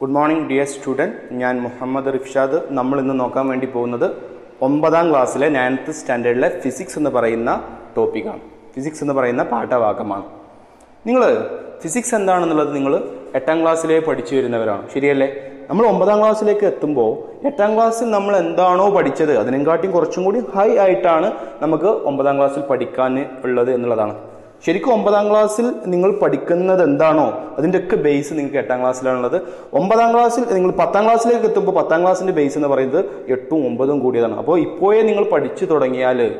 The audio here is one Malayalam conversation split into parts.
ഗുഡ് മോർണിംഗ് ഡിയർ സ്റ്റുഡന്റ് ഞാൻ മുഹമ്മദ് റിഫ്ഷാദ്. നമ്മൾ ഇന്ന് നോക്കാൻ വേണ്ടി പോകുന്നത് ഒമ്പതാം ക്ലാസ്സിലെ നയൻത്ത് സ്റ്റാൻഡേർഡിലെ ഫിസിക്സ് എന്ന് പറയുന്ന ടോപ്പിക്കാണ് ഫിസിക്സ് എന്ന് പറയുന്ന പാഠഭാഗമാണ്. നിങ്ങൾ ഫിസിക്സ് എന്താണെന്നുള്ളത് നിങ്ങൾ എട്ടാം ക്ലാസ്സിലെ പഠിച്ചു വരുന്നവരാണ്. ശരിയല്ലേ? നമ്മൾ ഒമ്പതാം ക്ലാസ്സിലേക്ക് എത്തുമ്പോൾ എട്ടാം ക്ലാസ്സിൽ നമ്മൾ എന്താണോ പഠിച്ചത് അതിനെക്കാട്ടിയും കുറച്ചും കൂടി ഹൈ ആയിട്ടാണ് നമുക്ക് ഒമ്പതാം ക്ലാസ്സിൽ പഠിക്കാൻ ഉള്ളത് എന്നുള്ളതാണ്. ശരിക്കും ഒമ്പതാം ക്ലാസ്സിൽ നിങ്ങൾ പഠിക്കുന്നത് എന്താണോ അതിന്റെയൊക്കെ ബേസ് നിങ്ങൾക്ക് എട്ടാം ക്ലാസ്സിലാണുള്ളത്. ഒമ്പതാം ക്ലാസ്സിൽ നിങ്ങൾ പത്താം ക്ലാസ്സിലേക്ക് എത്തുമ്പോൾ പത്താം ക്ലാസ്സിന്റെ ബേസ് എന്ന് പറയുന്നത് എട്ടും ഒമ്പതും കൂടിയതാണ്. അപ്പോൾ ഇപ്പോഴേ നിങ്ങൾ പഠിച്ചു തുടങ്ങിയാൽ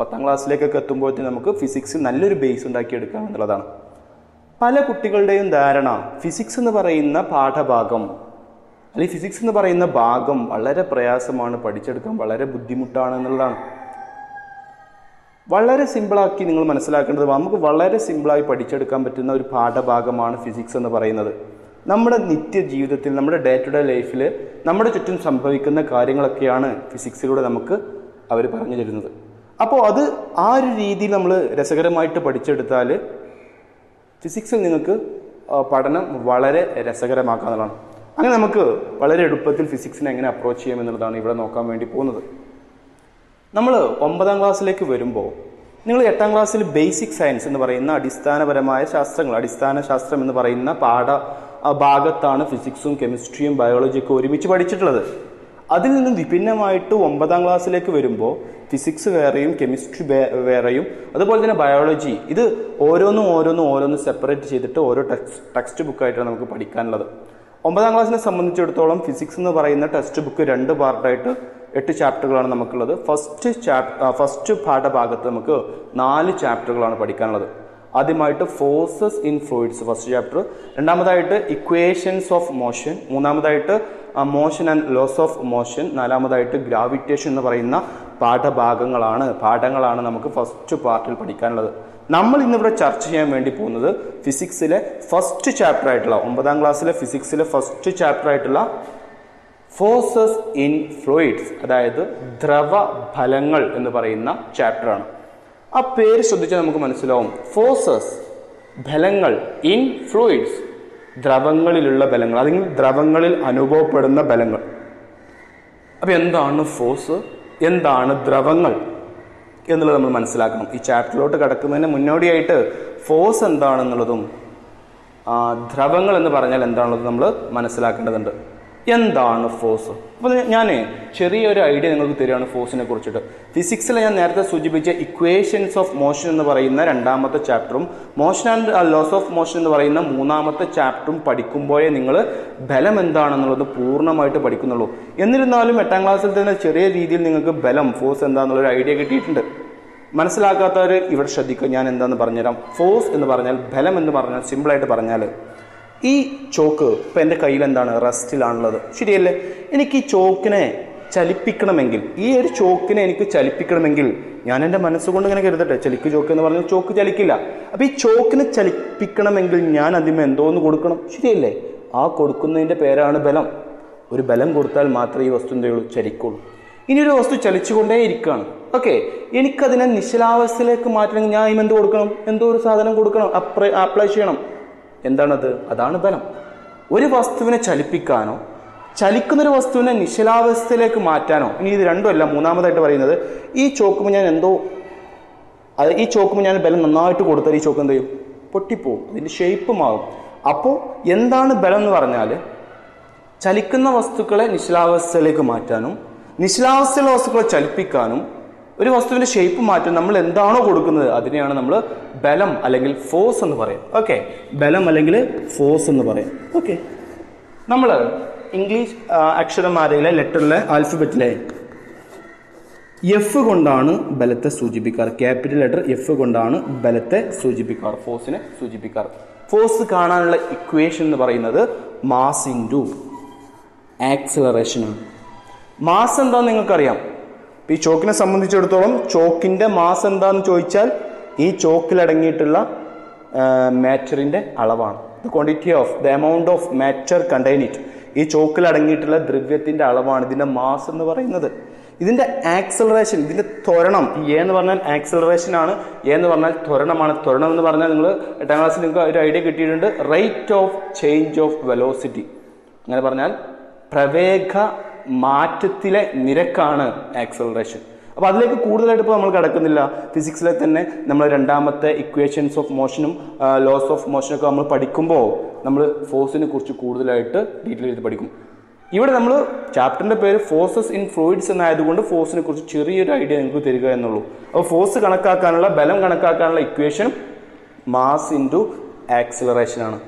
പത്താം ക്ലാസ്സിലേക്കൊക്കെ എത്തുമ്പോഴത്തേ നമുക്ക് ഫിസിക്സ് നല്ലൊരു ബേസ് ഉണ്ടാക്കിയെടുക്കാം എന്നുള്ളതാണ്. പല കുട്ടികളുടെയും ധാരണ ഫിസിക്സ് എന്ന് പറയുന്ന പാഠഭാഗം അല്ലെങ്കിൽ ഫിസിക്സ് എന്ന് പറയുന്ന ഭാഗം വളരെ പ്രയാസമാണ് പഠിച്ചെടുക്കാൻ വളരെ ബുദ്ധിമുട്ടാണ് എന്നുള്ളതാണ്. വളരെ സിമ്പിളാക്കി നിങ്ങൾ മനസ്സിലാക്കേണ്ടത് നമുക്ക് വളരെ സിമ്പിളായി പഠിച്ചെടുക്കാൻ പറ്റുന്ന ഒരു പാഠഭാഗമാണ് ഫിസിക്സ് എന്ന് പറയുന്നത്. നമ്മുടെ നിത്യ ജീവിതത്തിൽ നമ്മുടെ ഡേ ടു ഡേ ലൈഫിൽ നമ്മുടെ ചുറ്റും സംഭവിക്കുന്ന കാര്യങ്ങളൊക്കെയാണ് ഫിസിക്സിലൂടെ നമുക്ക് അവർ പറഞ്ഞു തരുന്നത്. അപ്പോൾ അത് ആ ഒരു രീതിയിൽ നമ്മൾ രസകരമായിട്ട് പഠിച്ചെടുത്താൽ ഫിസിക്സിൽ നിങ്ങൾക്ക് പഠനം വളരെ രസകരമാക്കാവുന്നതാണ് അങ്ങനെ നമുക്ക് വളരെ എളുപ്പത്തിൽ ഫിസിക്സിനെ എങ്ങനെ അപ്രോച്ച് ചെയ്യാം എന്നുള്ളതാണ് ഇവിടെ നോക്കാൻ വേണ്ടി പോകുന്നത്. നമ്മൾ ഒമ്പതാം ക്ലാസ്സിലേക്ക് വരുമ്പോൾ നിങ്ങൾ എട്ടാം ക്ലാസ്സിൽ ബേസിക് സയൻസ് എന്ന് പറയുന്ന അടിസ്ഥാനപരമായ ശാസ്ത്രങ്ങൾ അടിസ്ഥാന ശാസ്ത്രം എന്ന് പറയുന്ന പാഠ ഭാഗത്താണ് ഫിസിക്സും കെമിസ്ട്രിയും ബയോളജിയൊക്കെ ഒരുമിച്ച് പഠിച്ചിട്ടുള്ളത്. അതിൽ നിന്നും വിഭിന്നമായിട്ട് ഒമ്പതാം ക്ലാസ്സിലേക്ക് വരുമ്പോൾ ഫിസിക്സ് വേറെയും കെമിസ്ട്രി വേറെയും അതുപോലെ തന്നെ ബയോളജി ഇത് ഓരോന്നും ഓരോന്നും ഓരോന്നും സെപ്പറേറ്റ് ചെയ്തിട്ട് ഓരോ ടെക്സ്റ്റ് ടെക്സ്റ്റ് ബുക്കായിട്ടാണ് നമുക്ക് പഠിക്കാനുള്ളത്. ഒമ്പതാം ക്ലാസ്സിനെ സംബന്ധിച്ചിടത്തോളം ഫിസിക്സ് എന്ന് പറയുന്ന ടെക്സ്റ്റ് ബുക്ക് രണ്ട് പാർട്ടായിട്ട് എട്ട് ചാപ്റ്ററുകളാണ് നമുക്കുള്ളത്. ഫസ്റ്റ് ചാപ്റ്റർ ഫസ്റ്റ് പാഠഭാഗത്ത് നമുക്ക് നാല് ചാപ്റ്ററുകളാണ് പഠിക്കാനുള്ളത്. ആദ്യമായിട്ട് forces in fluids first chapter രണ്ടാമതായിട്ട് ഇക്വേഷൻസ് ഓഫ് മോഷൻ മൂന്നാമതായിട്ട് motion and laws of motion നാലാമതായിട്ട് ഗ്രാവിറ്റേഷൻ എന്ന് പറയുന്ന പാഠഭാഗങ്ങളാണ് പാഠങ്ങളാണ് നമുക്ക് ഫസ്റ്റ് പാർട്ടിൽ പഠിക്കാനുള്ളത്. നമ്മൾ ഇന്നിവിടെ ചർച്ച ചെയ്യാൻ വേണ്ടി പോകുന്നത് ഫിസിക്സിലെ ഫസ്റ്റ് ചാപ്റ്റർ ആയിട്ടുള്ള ഒമ്പതാം ക്ലാസ്സിലെ ഫിസിക്സിലെ ഫസ്റ്റ് ചാപ്റ്റർ ആയിട്ടുള്ള ഫോഴ്സസ് ഇൻ ഫ്ലൂയിഡ്സ് അതായത് ദ്രവ ഫലങ്ങൾ എന്ന് പറയുന്ന ചാപ്റ്ററാണ് ആ പേര് ശ്രദ്ധിച്ചാൽ നമുക്ക് മനസ്സിലാവും. ഫോഴ്സസ് ഫലങ്ങൾ ഇൻ ഫ്ലൂയിഡ്സ് ദ്രവങ്ങളിലുള്ള ബലങ്ങൾ അല്ലെങ്കിൽ ദ്രവങ്ങളിൽ അനുഭവപ്പെടുന്ന ബലങ്ങൾ അപ്പൊ എന്താണ് ഫോഴ്സ് എന്താണ് ദ്രവങ്ങൾ? എന്നുള്ളത് നമ്മൾ മനസ്സിലാക്കണം. ഈ ചാപ്റ്ററിലോട്ട് കടക്കുന്നതിന് മുന്നോടിയായിട്ട് ഫോഴ്സ് എന്താണെന്നുള്ളതും ദ്രവങ്ങൾ എന്ന് പറഞ്ഞാൽ എന്താണെന്നുള്ളത് നമ്മൾ മനസ്സിലാക്കേണ്ടതുണ്ട്. എന്താണ് ഫോഴ്സ് അപ്പോൾ ഞാൻ ചെറിയൊരു ഐഡിയ നിങ്ങൾക്ക് തരികയാണ് ഫോഴ്സിനെ കുറിച്ചിട്ട്. ഫിസിക്സിൽ ഞാൻ നേരത്തെ സൂചിപ്പിച്ച ഇക്വേഷൻസ് ഓഫ് മോഷൻ എന്ന് പറയുന്ന രണ്ടാമത്തെ ചാപ്റ്ററും motion and laws of motion എന്ന് പറയുന്ന മൂന്നാമത്തെ ചാപ്റ്ററും പഠിക്കുമ്പോഴേ നിങ്ങൾ ബലം എന്താണെന്നുള്ളത് പൂർണമായിട്ട് പഠിക്കുന്നുള്ളൂ. എന്നിരുന്നാലും എട്ടാം ക്ലാസ്സിൽ തന്നെ ചെറിയ രീതിയിൽ നിങ്ങൾക്ക് ബലം ഫോഴ്സ് എന്താണെന്നുള്ളൊരു ഐഡിയ കിട്ടിയിട്ടുണ്ട്. മനസ്സിലാക്കാത്തവർ ഇവിടെ ശ്രദ്ധിക്കുക ഞാൻ എന്താണെന്ന് പറഞ്ഞുതരാം. ഫോഴ്സ് എന്ന് പറഞ്ഞാൽ ബലം എന്ന് പറഞ്ഞാൽ സിമ്പിളായിട്ട് പറഞ്ഞാൽ ഈ ചോക്ക് ഇപ്പം എന്റെ കയ്യിൽ എന്താണ് റെസ്റ്റിലാണുള്ളത്. ശരിയല്ലേ? എനിക്ക് ഈ ചോക്കിനെ ചലിപ്പിക്കണമെങ്കിൽ ഈ ഒരു ചോക്കിനെ എനിക്ക് ചലിപ്പിക്കണമെങ്കിൽ ഞാൻ എന്റെ മനസ്സുകൊണ്ട് ഇങ്ങനെ കരുതട്ടെ. ചലിക്ക് ചോക്ക് എന്ന് പറഞ്ഞാൽ ചോക്ക് ചലിക്കില്ല. അപ്പോൾ ഈ ചോക്കിനെ ചലിപ്പിക്കണമെങ്കിൽ ഞാൻ അതിന് എന്തോന്ന് കൊടുക്കണം? ശരിയല്ലേ? ആ കൊടുക്കുന്നതിന്റെ പേരാണ് ബലം. ഒരു ബലം കൊടുത്താൽ മാത്രമേ ഈ വസ്തു എന്തേ ചെയ്യുള്ളൂ ചലിക്കുള്ളൂ. ഇനി ഒരു വസ്തു ചലിച്ചുകൊണ്ടേ ഇരിക്കുകയാണ്. ഓക്കെ എനിക്കതിനെ നിശ്ചലാവസ്ഥയിലേക്ക് മാറ്റണമെങ്കിൽ ഞാൻ അതിന് എന്ത് കൊടുക്കണം? എന്തോ ഒരു സാധനം കൊടുക്കണം. അപ്ലൈ ചെയ്യണം. എന്താണത്? അതാണ് ബലം. ഒരു വസ്തുവിനെ ചലിപ്പിക്കാനോ ചലിക്കുന്നൊരു വസ്തുവിനെ നിശ്ചലാവസ്ഥയിലേക്ക് മാറ്റാനോ ഇനി ഇത് രണ്ടുമല്ല മൂന്നാമതായിട്ട് പറയുന്നത് ഈ ചോക്കുമ്പോൾ ഞാൻ എന്തോ അത് ഈ ചോക്കുമ്പോൾ ഞാൻ ബലം നന്നായിട്ട് കൊടുത്താൽ ഈ ചോക്ക് എന്ത് ചെയ്യും? പൊട്ടിപ്പോവും അതിന്റെ ഷേപ്പ് മാറും. അപ്പോൾ എന്താണ് ബലം എന്ന് പറഞ്ഞാൽ ചലിക്കുന്ന വസ്തുക്കളെ നിശ്ചലാവസ്ഥയിലേക്ക് മാറ്റാനും നിശ്ചലാവസ്ഥയിലുള്ള വസ്തുക്കളെ ചലിപ്പിക്കാനും ഒരു വസ്തുവിന്റെ ഷേപ്പ് മാറ്റും നമ്മൾ എന്താണോ കൊടുക്കുന്നത് അതിനെയാണ് നമ്മൾ ബലം അല്ലെങ്കിൽ ഫോഴ്സ് എന്ന് പറയും. ഓക്കെ ബലം അല്ലെങ്കിൽ ഫോഴ്സ് എന്ന് പറയും. ഓക്കെ നമ്മൾ ഇംഗ്ലീഷ് അക്ഷരമാരയിലെ ലെറ്ററിലെ ആൽഫബറ്റിലെ എഫ് കൊണ്ടാണ് ബലത്തെ സൂചിപ്പിക്കാറ്. ക്യാപിറ്റൽ ലെറ്റർ എഫ് കൊണ്ടാണ് ബലത്തെ സൂചിപ്പിക്കാറ്. ഫോഴ്സിനെ സൂചിപ്പിക്കാറ്. ഫോഴ്സ് കാണാനുള്ള ഇക്വേഷൻ എന്ന് പറയുന്നത് മാസ് ഇന്റു ആക്സിലറേഷനാണ് മാസ് എന്താന്ന് നിങ്ങൾക്കറിയാം? ഈ ചോക്കിനെ സംബന്ധിച്ചിടത്തോളം ചോക്കിന്റെ മാസ് എന്താന്ന് ചോദിച്ചാൽ ഈ ചോക്കിൽ അടങ്ങിയിട്ടുള്ള മാറ്ററിന്റെ അളവാണ്. The quantity of the amount of matter contain it ഈ ചോക്കിൽ അടങ്ങിയിട്ടുള്ള ദ്രവ്യത്തിന്റെ അളവാണ് ഇതിന്റെ മാസ് എന്ന് പറയുന്നത്. ഇതിന്റെ ആക്സലറേഷൻ ഇതിന്റെ ത്വരണം എ എന്ന് പറഞ്ഞാൽ ആക്സലറേഷൻ ആണ്. എ എന്ന് പറഞ്ഞാൽ ത്വരണമാണ്. ത്വരണം എന്ന് പറഞ്ഞാൽ നിങ്ങൾ എട്ടാം ക്ലാസ്സിൽ നിങ്ങൾക്ക് ഒരു ഐഡിയ കിട്ടിയിട്ടുണ്ട്. Rate of change of velocity അങ്ങനെ പറഞ്ഞാൽ പ്രവേഗ മാറ്റത്തിലെ നിരക്കാണ് ആക്സലറേഷൻ അപ്പോൾ അതിലേക്ക് കൂടുതലായിട്ട് ഇപ്പോൾ നമ്മൾ കിടക്കുന്നില്ല. ഫിസിക്സിലെ തന്നെ നമ്മൾ രണ്ടാമത്തെ ഇക്വേഷൻസ് ഓഫ് മോഷനും ലോസ് ഓഫ് മോഷനൊക്കെ നമ്മൾ പഠിക്കുമ്പോൾ നമ്മൾ ഫോഴ്സിനെ കുറിച്ച് കൂടുതലായിട്ട് ഡീറ്റെയിൽ ചെയ്ത് പഠിക്കും. ഇവിടെ നമ്മൾ ചാപ്റ്ററിന്റെ പേര് ഫോഴ്സസ് ഇൻ ഫ്ലൂയിഡ്സ് എന്നായതുകൊണ്ട് ഫോഴ്സിനെ കുറിച്ച് ചെറിയൊരു ഐഡിയ നിങ്ങൾക്ക് തരിക എന്നുള്ളൂ. അപ്പോൾ ഫോഴ്സ് കണക്കാക്കാനുള്ള ബലം കണക്കാക്കാനുള്ള ഇക്വേഷൻ മാസ് ഇന്റു ആക്സിലറേഷൻ ആണ്.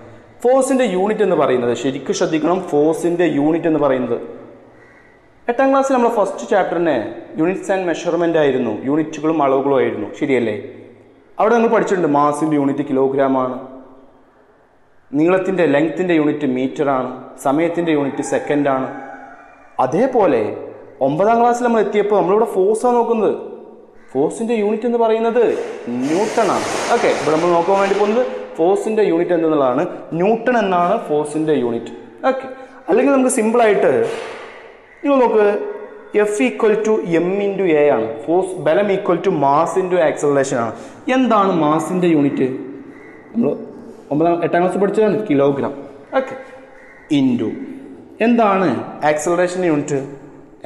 ഫോഴ്സിന്റെ യൂണിറ്റ് എന്ന് പറയുന്നത് ശരിക്കും ശ്രദ്ധിക്കണം ഫോഴ്സിന്റെ യൂണിറ്റ് എന്ന് പറയുന്നത് എട്ടാം ക്ലാസ്സിൽ നമ്മൾ ഫസ്റ്റ് ചാപ്റ്ററിന് യൂണിറ്റ്സ് ആൻഡ് മെഷർമെന്റ് ആയിരുന്നു. യൂണിറ്റുകളും അളവുകളും ആയിരുന്നു. ശരിയല്ലേ? അവിടെ നമ്മൾ പഠിച്ചിട്ടുണ്ട് മാസിന്റെ യൂണിറ്റ് കിലോഗ്രാം ആണ്. നീളത്തിന്റെ ലെങ്ത്തിന്റെ യൂണിറ്റ് മീറ്റർ ആണ്. സമയത്തിന്റെ യൂണിറ്റ് സെക്കൻഡ് ആണ്. അതേപോലെ ഒമ്പതാം ക്ലാസ്സിൽ നമ്മൾ എത്തിയപ്പോൾ നമ്മളിവിടെ ഫോഴ്സാണ് നോക്കുന്നത്. ഫോഴ്സിന്റെ യൂണിറ്റ് എന്ന് പറയുന്നത് ന്യൂട്ടൺ ആണ്. ഓക്കെ ഇവിടെ നമ്മൾ നോക്കാൻ വേണ്ടി പോകുന്നത് ഫോഴ്സിന്റെ യൂണിറ്റ് എന്നുള്ളതാണ്. ന്യൂട്ടൺ എന്നാണ് ഫോഴ്സിന്റെ യൂണിറ്റ് ഓക്കെ അല്ലെങ്കിൽ നമുക്ക് സിമ്പിൾ ആയിട്ട് നിങ്ങൾ നോക്ക് F equal to M into A ആണ്. ഫോഴ്സ് ബലം equal to mass into acceleration ആണ്. എന്താണ് മാസിന്റെ യൂണിറ്റ് നമ്മൾ ഒമ്പതാം എട്ടാം ക്ലാസ് പഠിച്ചതാണ് കിലോഗ്രാം ഓക്കെ ഇന്റു എന്താണ് ആക്സലറേഷന്റെ യൂണിറ്റ്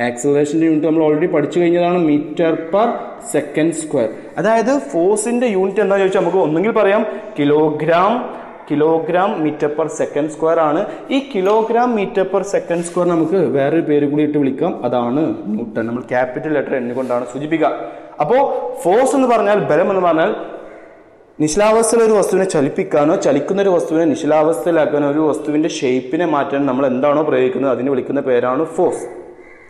ആക്സലറേഷന്റെ യൂണിറ്റ് നമ്മൾ ഓൾറെഡി പഠിച്ചു കഴിഞ്ഞതാണ് മീറ്റർ പെർ സെക്കൻഡ് സ്ക്വയർ അതായത് ഫോഴ്സിന്റെ യൂണിറ്റ് എന്താണെന്ന് ചോദിച്ചാൽ നമുക്ക് ഒന്നുകിൽ പറയാം kilogram kilogram metre per second square ആണ്. ഈ kilogram metre per second square നമുക്ക് വേറൊരു പേര് കൂടി ഇട്ട് വിളിക്കാം. അതാണ് ന്യൂട്ടൺ. നമ്മൾ ക്യാപിറ്റൽ ലെറ്റർ എന്നുകൊണ്ടാണ് സൂചിപ്പിക്കുക. അപ്പോൾ ഫോഴ്സ് എന്ന് പറഞ്ഞാൽ ബലം എന്ന് പറഞ്ഞാൽ നിശ്ചലാവസ്ഥയിൽ ഒരു വസ്തുവിനെ ചലിപ്പിക്കാനോ ചലിക്കുന്ന ഒരു വസ്തുവിനെ നിശ്ചലാവസ്ഥയിലാക്കാനോ ഒരു വസ്തുവിന്റെ ഷേപ്പിനെ മാറ്റാൻ നമ്മൾ എന്താണോ പ്രയോഗിക്കുന്നത്? അതിന് വിളിക്കുന്ന പേരാണ് ഫോഴ്സ്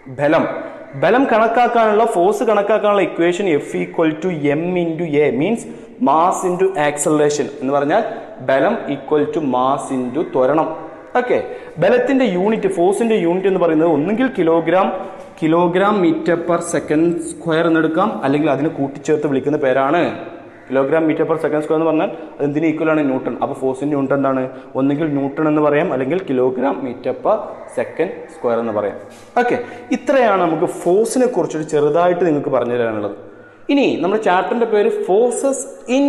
ബലം. ബലം കണക്കാക്കാനുള്ള ഫോഴ്സ് കണക്കാക്കാനുള്ള equation F equal to M into A means mass into acceleration എന്ന് പറഞ്ഞാൽ ബലം ഈക്വൽ ടു മാസ് ഇന്റു ത്വരണം. ഓക്കെ ബലത്തിന്റെ യൂണിറ്റ് ഫോഴ്സിന്റെ യൂണിറ്റ് എന്ന് പറയുന്നത് ഒന്നുകിൽ kilogram kilogram metre per second square എന്നെടുക്കാം അല്ലെങ്കിൽ അതിന് കൂട്ടിച്ചേർത്ത് വിളിക്കുന്ന പേരാണ് kilogram metre per second square എന്ന് പറഞ്ഞാൽ അത് എന്തിന് ഈക്വൽ ആണ്? ന്യൂട്ടൺ. അപ്പോൾ ഫോഴ്സിന്റെ ന്യൂട്ടൺ എന്താണ്? ഒന്നുകിൽ ന്യൂട്ടൺ എന്ന് പറയാം അല്ലെങ്കിൽ kilogram metre per second square എന്ന് പറയാം. ഓക്കെ ഇത്രയാണ് നമുക്ക് ഫോഴ്സിനെ കുറിച്ചൊരു ചെറുതായിട്ട് നിങ്ങൾക്ക് പറഞ്ഞു തരാനുള്ളത്. ഇനി നമ്മുടെ ചാപ്റ്ററിന്റെ പേര് ഫോഴ്സസ് ഇൻ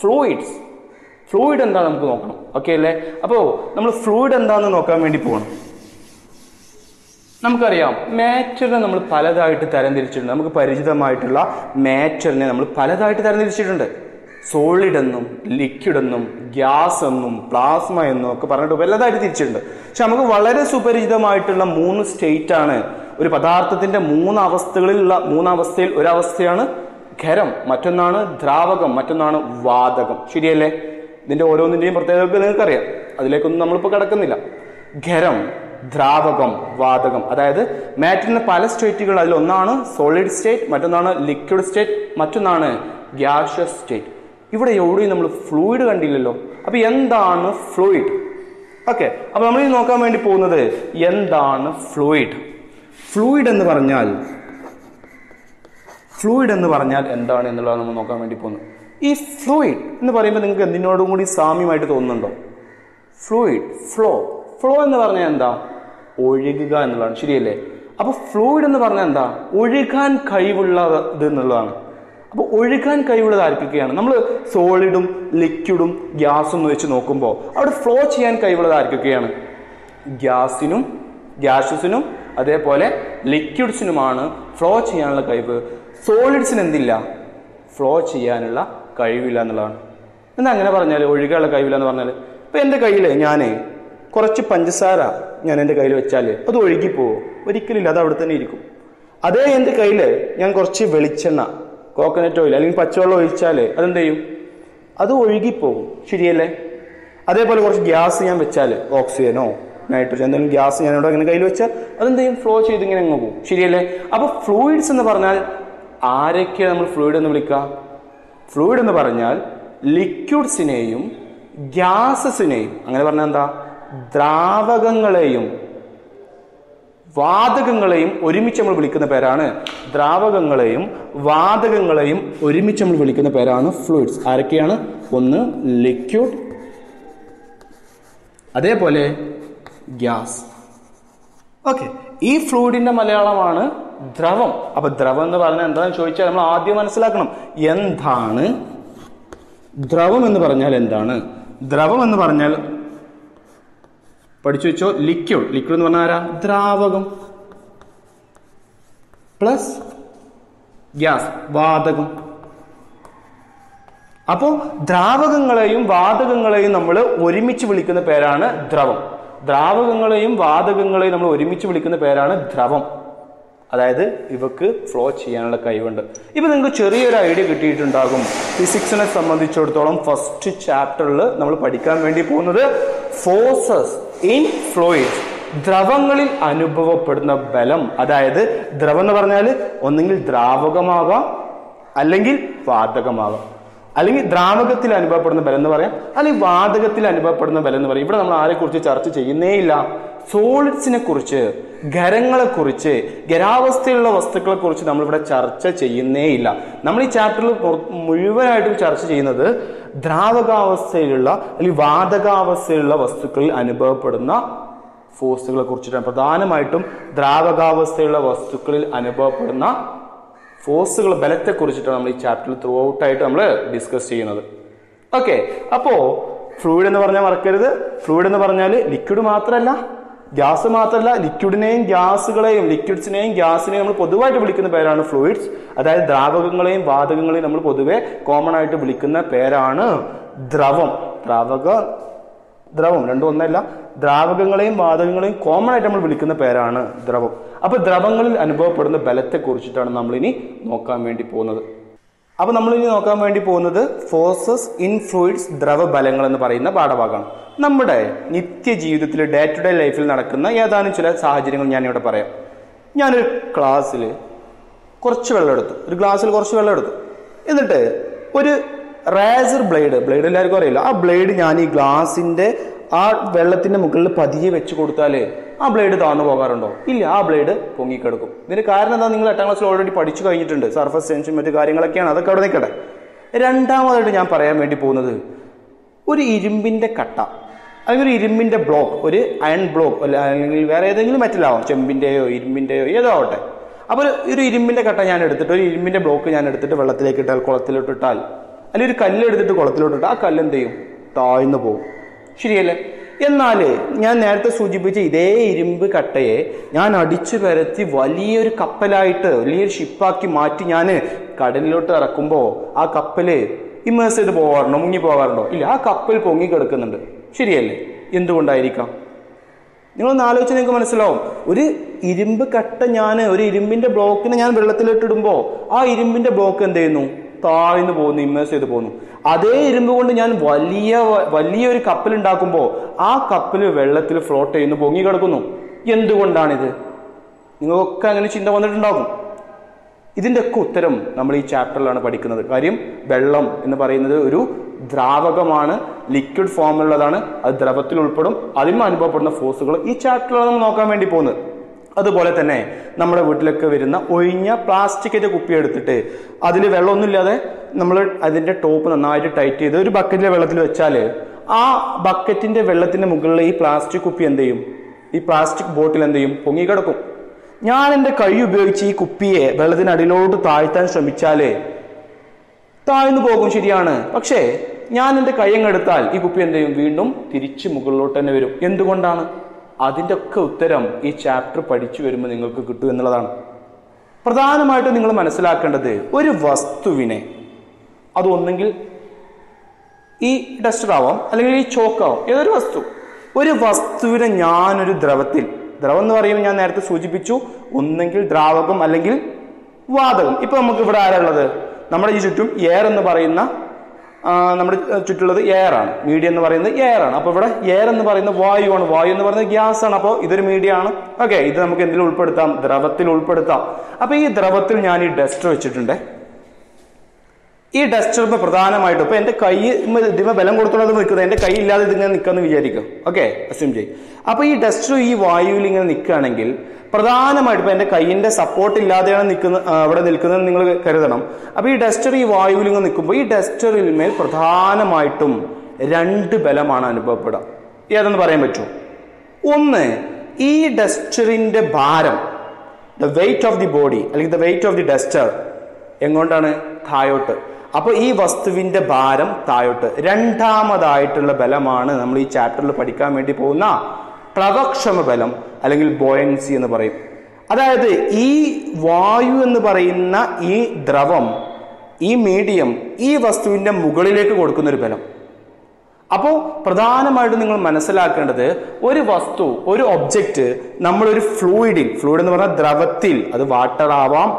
ഫ്ലൂയിഡ്സ് ഫ്ലൂയിഡ് എന്താ നമുക്ക് നോക്കണം. ഓക്കെ അല്ലേ? അപ്പോൾ നമ്മൾ ഫ്ലൂയിഡ് എന്താണെന്ന് നോക്കാൻ വേണ്ടി പോകണം നമുക്കറിയാം മാറ്ററിനെ നമ്മൾ പലതായിട്ട് തരംതിരിച്ചിട്ടുണ്ട്. നമുക്ക് പരിചിതമായിട്ടുള്ള മാറ്ററിനെ നമ്മൾ പലതായിട്ട് തരംതിരിച്ചിട്ടുണ്ട്. സോളിഡ് എന്നും ലിക്വിഡ് എന്നും ഗ്യാസ് എന്നും പ്ലാസ്മ എന്നും ഒക്കെ പറഞ്ഞിട്ട് പലതായിട്ട് തിരിച്ചിട്ടുണ്ട്. പക്ഷെ നമുക്ക് വളരെ സുപരിചിതമായിട്ടുള്ള മൂന്ന് സ്റ്റേറ്റ് ആണ്. ഒരു പദാർത്ഥത്തിന്റെ മൂന്ന് അവസ്ഥകളിലുള്ള മൂന്നവസ്ഥയിൽ ഒരവസ്ഥയാണ് ഖരം മറ്റൊന്നാണ് ദ്രാവകം മറ്റൊന്നാണ് വാതകം. ശരിയല്ലേ? ഇതിന്റെ ഓരോന്നിന്റെയും പ്രത്യേകത നിങ്ങൾക്കറിയാം. അതിലേക്കൊന്നും നമ്മളിപ്പോൾ കിടക്കുന്നില്ല. ഖരം ദ്രാവകം വാതകം. അതായത് മാറ്ററിന് പല സ്റ്റേറ്റുകൾ അതിൽ ഒന്നാണ് സോളിഡ് സ്റ്റേറ്റ് മറ്റൊന്നാണ് ലിക്വിഡ് സ്റ്റേറ്റ് മറ്റൊന്നാണ് ഗ്യാഷ്യസ് സ്റ്റേറ്റ്. ഇവിടെ എവിടെയും നമ്മൾ ഫ്ലൂയിഡ് കണ്ടില്ലല്ലോ. അപ്പൊ എന്താണ് ഫ്ലൂയിഡ്? ഓക്കെ അപ്പൊ നമ്മൾ നോക്കാൻ വേണ്ടി പോകുന്നത് എന്താണ് ഫ്ലൂയിഡ്? ഫ്ലൂയിഡ് എന്ന് പറഞ്ഞാൽ ഫ്ലൂയിഡ് എന്ന് പറഞ്ഞാൽ എന്താണ് എന്നുള്ളത് നമ്മൾ നോക്കാൻ വേണ്ടി പോകുന്നത്. ഈ ഫ്ലൂയിഡ് എന്ന് പറയുമ്പോൾ നിങ്ങൾക്ക് എന്തിനോടും കൂടി സാമ്യമായിട്ട് തോന്നുന്നുണ്ടോ? Fluid flow. ഫ്ലോ എന്ന് പറഞ്ഞാൽ എന്താ? ഒഴുകുക എന്നുള്ളതാണ്. ശരിയല്ലേ? അപ്പൊ ഫ്ലൂയിഡ് എന്ന് പറഞ്ഞാൽ എന്താ? ഒഴുകാൻ കഴിവുള്ളത് എന്നുള്ളതാണ്. അപ്പോൾ ഒഴുകാൻ കഴിവുള്ളത് ആർക്കൊക്കെയാണ്? നമ്മൾ സോളിഡും ലിക്വിഡും ഗ്യാസും എന്ന് വെച്ച് നോക്കുമ്പോൾ അവിടെ ഫ്ലോ ചെയ്യാൻ കഴിവുള്ളത് ആർക്കൊക്കെയാണ്? ഗ്യാസിനും ഗ്യാസസിനും അതേപോലെ ലിക്വിഡ്സിനുമാണ് ഫ്ലോ ചെയ്യാനുള്ള കഴിവ്. സോളിഡ്സിന് എന്തില്ല? ഫ്ലോ ചെയ്യാനുള്ള കഴിവില്ല എന്നുള്ളതാണ്. എന്താ അങ്ങനെ പറഞ്ഞാൽ ഒഴുകാനുള്ള കഴിവില്ല എന്ന് പറഞ്ഞാൽ ഇപ്പം എന്റെ കയ്യിൽ ഞാൻ കുറച്ച് പഞ്ചസാര ഞാൻ എന്റെ കയ്യിൽ വെച്ചാൽ അത് ഒഴുകിപ്പോവും. ഒരിക്കലില്ല അത് അവിടെ തന്നെ ഇരിക്കും. അതേ എന്റെ കയ്യിൽ ഞാൻ കുറച്ച് വെളിച്ചെണ്ണ കോക്കനട്ട് ഓയിൽ അല്ലെങ്കിൽ പച്ചവെള്ളം ഒഴിച്ചാൽ അതെന്ത് ചെയ്യും? അത് ഒഴുകിപ്പോവും. ശരിയല്ലേ? അതേപോലെ കുറച്ച് ഗ്യാസ് ഞാൻ വെച്ചാൽ ഓക്സിജനോ നൈട്രജൻ എന്തെങ്കിലും ഗ്യാസ് ഞാൻ അവിടെ അങ്ങനെ കയ്യിൽ വെച്ചാൽ അതെന്ത് ചെയ്യും? ഫ്ലോ ചെയ്ത് ഇങ്ങനെ അങ്ങ് പോകും. ശരിയല്ലേ? അപ്പോൾ ഫ്ലൂയിഡ്സ് എന്ന് പറഞ്ഞാൽ ആരൊക്കെയാണ് നമ്മൾ ഫ്ലൂയിഡ് എന്ന് വിളിക്കുക? ഫ്ലൂയിഡ് എന്ന് പറഞ്ഞാൽ ലിക്വിഡ്സിനെയും ഗ്യാസസിനെയും അങ്ങനെ പറഞ്ഞാൽ എന്താ? ദ്രാവകങ്ങളെയും വാതകങ്ങളെയും ഒരുമിച്ച് നമ്മൾ വിളിക്കുന്ന പേരാണ് ദ്രാവകങ്ങളെയും വാതകങ്ങളെയും ഒരുമിച്ച് നമ്മൾ വിളിക്കുന്ന പേരാണ് ഫ്ലൂയിഡ്സ്. ആരൊക്കെയാണ്? ഒന്ന് ലിക്വിഡ് അതേപോലെ ഗ്യാസ്. ഓക്കെ ഈ ഫ്ലൂയിഡിന്റെ മലയാളമാണ് ദ്രവം. അപ്പൊ ദ്രവം എന്ന് പറഞ്ഞാൽ എന്താണെന്ന് ചോദിച്ചാൽ നമ്മൾ ആദ്യം മനസ്സിലാക്കണം. എന്താണ് ദ്രവം എന്ന് പറഞ്ഞാൽ എന്താണ്? ദ്രവം എന്ന് പറഞ്ഞാൽ പഠിച്ചു വെച്ചോ. ലിക്വിഡ്. ലിക്വിഡ് എന്ന് പറഞ്ഞാൽ ആരാ? ദ്രാവകം. പ്ലസ് ഗ്യാസ് വാതകം. അപ്പോൾ ദ്രാവകങ്ങളെയും വാതകങ്ങളെയും നമ്മൾ ഒരുമിച്ച് വിളിക്കുന്ന പേരാണ് ദ്രവം. ദ്രാവകങ്ങളെയും വാതകങ്ങളെയും നമ്മൾ ഒരുമിച്ച് വിളിക്കുന്ന പേരാണ് ദ്രവം. അതായത് ഇവക്ക് ഫ്ലോ ചെയ്യാനുള്ള കഴിവുണ്ട്. ഇപ്പൊ നിങ്ങൾക്ക് ചെറിയൊരു ഐഡിയ കിട്ടിയിട്ടുണ്ടാകും. ഫിസിക്സിനെ സംബന്ധിച്ചിടത്തോളം ഫസ്റ്റ് ചാപ്റ്ററിൽ നമ്മൾ പഠിക്കാൻ വേണ്ടി പോകുന്നത് ഫോഴ്സസ് ഇൻ ഫ്ലോയിഡ്സ് ദ്രവങ്ങളിൽ അനുഭവപ്പെടുന്ന ബലം. അതായത് ദ്രവം എന്ന് പറഞ്ഞാൽ ഒന്നെങ്കിൽ ദ്രാവകമാകാം അല്ലെങ്കിൽ വാതകമാകാം. അല്ലെങ്കിൽ ദ്രാവകത്തിൽ അനുഭവപ്പെടുന്ന ബലം എന്ന് പറയാം. അല്ലെങ്കിൽ വാതകത്തിൽ അനുഭവപ്പെടുന്ന ബലം എന്ന് പറയാം. ഇവിടെ നമ്മൾ ആരെക്കുറിച്ച് ചർച്ച ചെയ്യുന്നേയില്ല സോളിഡ്സിനെ കുറിച്ച് ഖരങ്ങളെ കുറിച്ച് ഖരാവസ്ഥയിലുള്ള വസ്തുക്കളെ കുറിച്ച് നമ്മളിവിടെ ചർച്ച ചെയ്യുന്നേയില്ല നമ്മൾ ഈ ചാപ്റ്ററിൽ മുഴുവനായിട്ടും ചർച്ച ചെയ്യുന്നത് ദ്രാവകാവസ്ഥയിലുള്ള അല്ലെങ്കിൽ വാതകാവസ്ഥയിലുള്ള വസ്തുക്കളിൽ അനുഭവപ്പെടുന്ന ഫോഴ്സുകളെ കുറിച്ചിട്ടാണ് പ്രധാനമായിട്ടും ദ്രാവകാവസ്ഥയുള്ള വസ്തുക്കളിൽ അനുഭവപ്പെടുന്ന ഫോഴ്സുകൾ ബലത്തെ കുറിച്ചിട്ടാണ് നമ്മൾ ഈ ചാപ്റ്ററിൽ ത്രൂ ഔട്ട് ആയിട്ട് നമ്മൾ ഡിസ്കസ് ചെയ്യുന്നത്. ഓക്കെ അപ്പോ ഫ്ലൂയിഡ് എന്ന് പറഞ്ഞാൽ മറക്കരുത്. ഫ്ലൂയിഡ് എന്ന് പറഞ്ഞാൽ ലിക്വിഡ് മാത്രമല്ല ഗ്യാസ് മാത്രമല്ല ലിക്വിഡിനെയും ഗ്യാസുകളെയും ലിക്വിഡ്സിനെയും ഗ്യാസിനെയും നമ്മൾ പൊതുവായിട്ട് വിളിക്കുന്ന പേരാണ് ഫ്ലൂയിഡ്സ് അതായത് ദ്രാവകങ്ങളെയും വാതകങ്ങളെയും നമ്മൾ പൊതുവെ കോമൺ ആയിട്ട് വിളിക്കുന്ന പേരാണ് ദ്രവം. ദ്രാവക ദ്രവം രണ്ടും ഒന്നല്ല. ദ്രാവകങ്ങളെയും വാതകങ്ങളെയും കോമൺ ആയിട്ട് നമ്മൾ വിളിക്കുന്ന പേരാണ് ദ്രവം. അപ്പൊ ദ്രവങ്ങളിൽ അനുഭവപ്പെടുന്ന ബലത്തെ കുറിച്ചിട്ടാണ് നമ്മൾ ഇനി നോക്കാൻ വേണ്ടി പോകുന്നത്. അപ്പൊ നമ്മൾ ഇനി നോക്കാൻ വേണ്ടി പോകുന്നത് ഫോഴ്സസ് ഇൻ ഫ്ലൂയിഡ്സ് ദ്രവബലങ്ങൾ എന്ന് പറയുന്ന പാഠഭാഗമാണ്. നമ്മുടെ നിത്യജീവിതത്തിൽ ഡേ ടു ഡേ ലൈഫിൽ നടക്കുന്ന ഏതാനും ചില സാഹചര്യങ്ങൾ ഞാൻ ഇവിടെ പറയാം. ഞാനൊരു ക്ലാസ്സിൽ കുറച്ച് വെള്ളം എടുത്തു. ഒരു ഗ്ലാസ്സിൽ കുറച്ച് വെള്ളം എടുത്തു. എന്നിട്ട് ഒരു റേസർ ബ്ലേഡ് ബ്ലേഡ് എല്ലാവർക്കും അറിയില്ല. ആ ബ്ലേഡ് ഞാൻ ഈ ഗ്ലാസിന്റെ ആ വെള്ളത്തിന്റെ മുകളിൽ പതിയെ വെച്ച് കൊടുത്താൽ ആ ബ്ലേഡ് താന്നു പോകാറുണ്ടോ? ഇല്ല ആ ബ്ലേഡ് പൊങ്ങിക്കിടക്കും. ഇതിന് കാരണം എന്താ? നിങ്ങൾ എട്ടാം ക്ലാസ്സിൽ ഓൾറെഡി പഠിച്ചു കഴിഞ്ഞിട്ടുണ്ട്. സർഫസ് ടെൻഷൻ മറ്റു കാര്യങ്ങളൊക്കെയാണ്. അതൊക്കെ അവിടെ നിൽക്കട്ടെ. രണ്ടാമതായിട്ട് ഞാൻ പറയാൻ വേണ്ടി പോകുന്നത് ഒരു ഇരുമ്പിന്റെ കട്ട അല്ലെങ്കിൽ ഒരു ഇരുമ്പിന്റെ ബ്ലോക്ക് ഒരു അയൺ ബ്ലോക്ക് അല്ലെങ്കിൽ വേറെ ഏതെങ്കിലും മെറ്റലാവാം ചെമ്പിന്റെയോ ഇരുമ്പിന്റെയോ ഏതോ ആവട്ടെ. അപ്പോൾ ഒരു- ഇരുമ്പിന്റെ കട്ട ഞാൻ എടുത്തിട്ട് ഒരു ഇരുമ്പിന്റെ ബ്ലോക്ക് ഞാൻ എടുത്തിട്ട് വെള്ളത്തിലേക്ക് ഇട്ടാൽ കുളത്തിലോട്ട് ഇട്ടാൽ അല്ലെങ്കിൽ ഒരു കല്ല് എടുത്തിട്ട് കുളത്തിലോട്ട് ആ കല്ല് എന്ത് ചെയ്യും? താഴ്ന്നു പോകും. ശരിയല്ലേ? എന്നാൽ ഞാൻ നേരത്തെ സൂചിപ്പിച്ച ഇതേ ഇരുമ്പ് കട്ടയെ ഞാൻ അടിച്ചു പരത്തി വലിയൊരു കപ്പലായിട്ട് വലിയൊരു ഷിപ്പാക്കി മാറ്റി ഞാൻ കടലിലോട്ട് ഇറക്കുമ്പോൾ ആ കപ്പൽ ഇമേഴ്സ് ചെയ്ത് പോകാറുണ്ടോ മുങ്ങി പോകാറുണ്ടോ ഇല്ല ആ കപ്പൽ പൊങ്ങി കിടക്കുന്നുണ്ട്. ശരിയല്ലേ? എന്തുകൊണ്ടായിരിക്കാം? നിങ്ങളൊന്ന് ആലോചിച്ച് നിങ്ങൾക്ക് മനസ്സിലാവും. ഒരു ഇരുമ്പ് കട്ട ഞാൻ ഒരു ഇരുമ്പിന്റെ ബ്ലോക്കിനെ ഞാൻ വെള്ളത്തിലിട്ടിടുമ്പോൾ ആ ഇരുമ്പിന്റെ ബ്ലോക്ക് എന്ത് ചെയ്യുന്നു? താഴ്ന്നു പോകുന്നു ഇമ്മേഴ്സ് ചെയ്ത് പോകുന്നു. അതേ ഇരുമ്പ് കൊണ്ട് ഞാൻ വലിയ വലിയൊരു കപ്പൽ ഉണ്ടാക്കുമ്പോൾ ആ കപ്പൽ വെള്ളത്തിൽ ഫ്ലോട്ട് ചെയ്യുന്നു പൊങ്ങി കിടക്കുന്നു. എന്തുകൊണ്ടാണിത്? നിങ്ങൾക്കൊക്കെ അങ്ങനെ ചിന്ത വന്നിട്ടുണ്ടാകും. ഇതിന്റെ ഒക്കെ ഉത്തരം നമ്മൾ ഈ ചാപ്റ്ററിലാണ് പഠിക്കുന്നത്. കാര്യം വെള്ളം എന്ന് പറയുന്നത് ഒരു ദ്രാവകമാണ് ലിക്വിഡ് ഫോമിലുള്ളതാണ് അത് ദ്രവത്തിൽ ഉൾപ്പെടും അതിന് അനുഭവപ്പെടുന്ന ഫോഴ്സുകൾ ഈ ചാപ്റ്ററിലാണ് നമ്മൾ നോക്കാൻ വേണ്ടി പോകുന്നത്. അതുപോലെ തന്നെ നമ്മുടെ വീട്ടിലൊക്കെ വരുന്ന ഒഴിഞ്ഞ പ്ലാസ്റ്റിക്കിന്റെ കുപ്പി എടുത്തിട്ട് അതിൽ വെള്ളമൊന്നുമില്ലാതെ നമ്മൾ അതിന്റെ ടോപ്പ് നന്നായിട്ട് ടൈറ്റ് ചെയ്ത് ഒരു ബക്കറ്റിലെ വെള്ളത്തിൽ വെച്ചാൽ ആ ബക്കറ്റിന്റെ വെള്ളത്തിന്റെ മുകളിൽ ഈ പ്ലാസ്റ്റിക് കുപ്പി എന്ത് ചെയ്യും? ഈ പ്ലാസ്റ്റിക് ബോട്ടിൽ എന്ത് ചെയ്യും? പൊങ്ങിക്കിടക്കും. ഞാൻ എന്റെ കൈ ഉപയോഗിച്ച് ഈ കുപ്പിയെ വെള്ളത്തിനടിയിലോട്ട് താഴ്ത്താൻ ശ്രമിച്ചാലേ താഴ്ന്നു പോകും ശരിയാണ്. പക്ഷേ ഞാൻ എന്റെ കയ്യങ്ങെടുത്താൽ ഈ കുപ്പി എന്ത് ചെയ്യും? വീണ്ടും തിരിച്ച് മുകളിലോട്ട് തന്നെ വരും. എന്തുകൊണ്ടാണ്? അതിന്റെ ഒക്കെ ഉത്തരം ഈ ചാപ്റ്റർ പഠിച്ചു വരുമ്പോൾ നിങ്ങൾക്ക് കിട്ടും എന്നുള്ളതാണ്. പ്രധാനമായിട്ടും നിങ്ങൾ മനസ്സിലാക്കേണ്ടത് ഒരു വസ്തുവിനെ അതൊന്നെങ്കിൽ ഈ ഡസ്റ്റർ ആവാം അല്ലെങ്കിൽ ഈ ചോക്കാവാം ഏതൊരു വസ്തു ഒരു വസ്തുവിനെ ഞാനൊരു ദ്രവത്തിൽ ദ്രവം എന്ന് പറയുമ്പോൾ ഞാൻ നേരത്തെ സൂചിപ്പിച്ചു ഒന്നെങ്കിൽ ദ്രാവകം അല്ലെങ്കിൽ വാതകം. ഇപ്പൊ നമുക്ക് ഇവിടെ ആരാ ഉള്ളത്? നമ്മുടെ ഈ ചുറ്റും എയർ എന്ന് പറയുന്ന നമ്മുടെ ചുറ്റുള്ളത് എയർ ആണ്. മീഡിയ എന്ന് പറയുന്നത് എയർ ആണ്. അപ്പോൾ ഇവിടെ എയർ എന്ന് പറയുന്ന വായുവാണ് വായു എന്ന് പറയുന്നത് ഗ്യാസ് ആണ്. അപ്പോൾ ഇതൊരു മീഡിയ ആണ്. ഓക്കെ ഇത് നമുക്ക് എന്തിൽ ഉൾപ്പെടുത്താം? ദ്രവത്തിൽ ഉൾപ്പെടുത്താം. അപ്പോൾ ഈ ദ്രവത്തിൽ ഞാൻ ഈ ഡസ്റ്റർ വെച്ചിട്ടുണ്ട്. ഈ ഡസ്റ്റർ ഇപ്പൊ പ്രധാനമായിട്ടും ഇപ്പൊ എന്റെ കൈ ഇതിമ ബലം കൊടുത്തോണ്ട് നിൽക്കുന്നത് എന്റെ കൈ ഇല്ലാതെ ഇതിങ്ങനെ നിൽക്കാന്ന് വിചാരിക്കും. ഓക്കെ അസ്യൂം ചെയ്യും. അപ്പൊ ഈ ഡസ്റ്റർ ഈ വായുവിൽ ഇങ്ങനെ നിൽക്കുകയാണെങ്കിൽ പ്രധാനമായിട്ടും ഇപ്പൊ എന്റെ കൈയിന്റെ സപ്പോർട്ട് ഇല്ലാതെയാണ് നിൽക്കുന്ന അവിടെ നിൽക്കുന്നത് നിങ്ങൾ കരുതണം. അപ്പൊ ഈ ഡസ്റ്റർ ഈ വായുവിൽ ഇങ്ങനെ നിൽക്കുമ്പോൾ ഈ ഡസ്റ്ററിൽ മേൽ പ്രധാനമായിട്ടും രണ്ട് ബലമാണ് അനുഭവപ്പെടുക. ഏതെന്ന് പറയാൻ പറ്റുമോ ഒന്ന് ഈ ഡസ്റ്ററിന്റെ ഭാരം the weight of the body അല്ലെങ്കിൽ the weight of the duster എങ്ങോട്ടാണ്? താഴോട്ട്. അപ്പൊ ഈ വസ്തുവിന്റെ ഭാരം താഴോട്ട്. രണ്ടാമതായിട്ടുള്ള ബലമാണ് നമ്മൾ ഈ ചാപ്റ്ററിൽ പഠിക്കാൻ വേണ്ടി പോകുന്ന പ്രവക്ഷമ ബലം അല്ലെങ്കിൽ ബോയൻസി എന്ന് പറയും. അതായത് ഈ വായു എന്ന് പറയുന്ന ഈ ദ്രവം ഈ മീഡിയം ഈ വസ്തുവിന്റെ മുകളിലേക്ക് കൊടുക്കുന്ന ഒരു ബലം. അപ്പോൾ പ്രധാനമായിട്ടും നിങ്ങൾ മനസ്സിലാക്കേണ്ടത് ഒരു വസ്തു ഒരു ഒബ്ജക്റ്റ് നമ്മളൊരു ഫ്ലൂയിഡിൽ ഫ്ലൂയിഡ് എന്ന് പറഞ്ഞാൽ ദ്രവത്തിൽ അത് വാട്ടർ ആവാം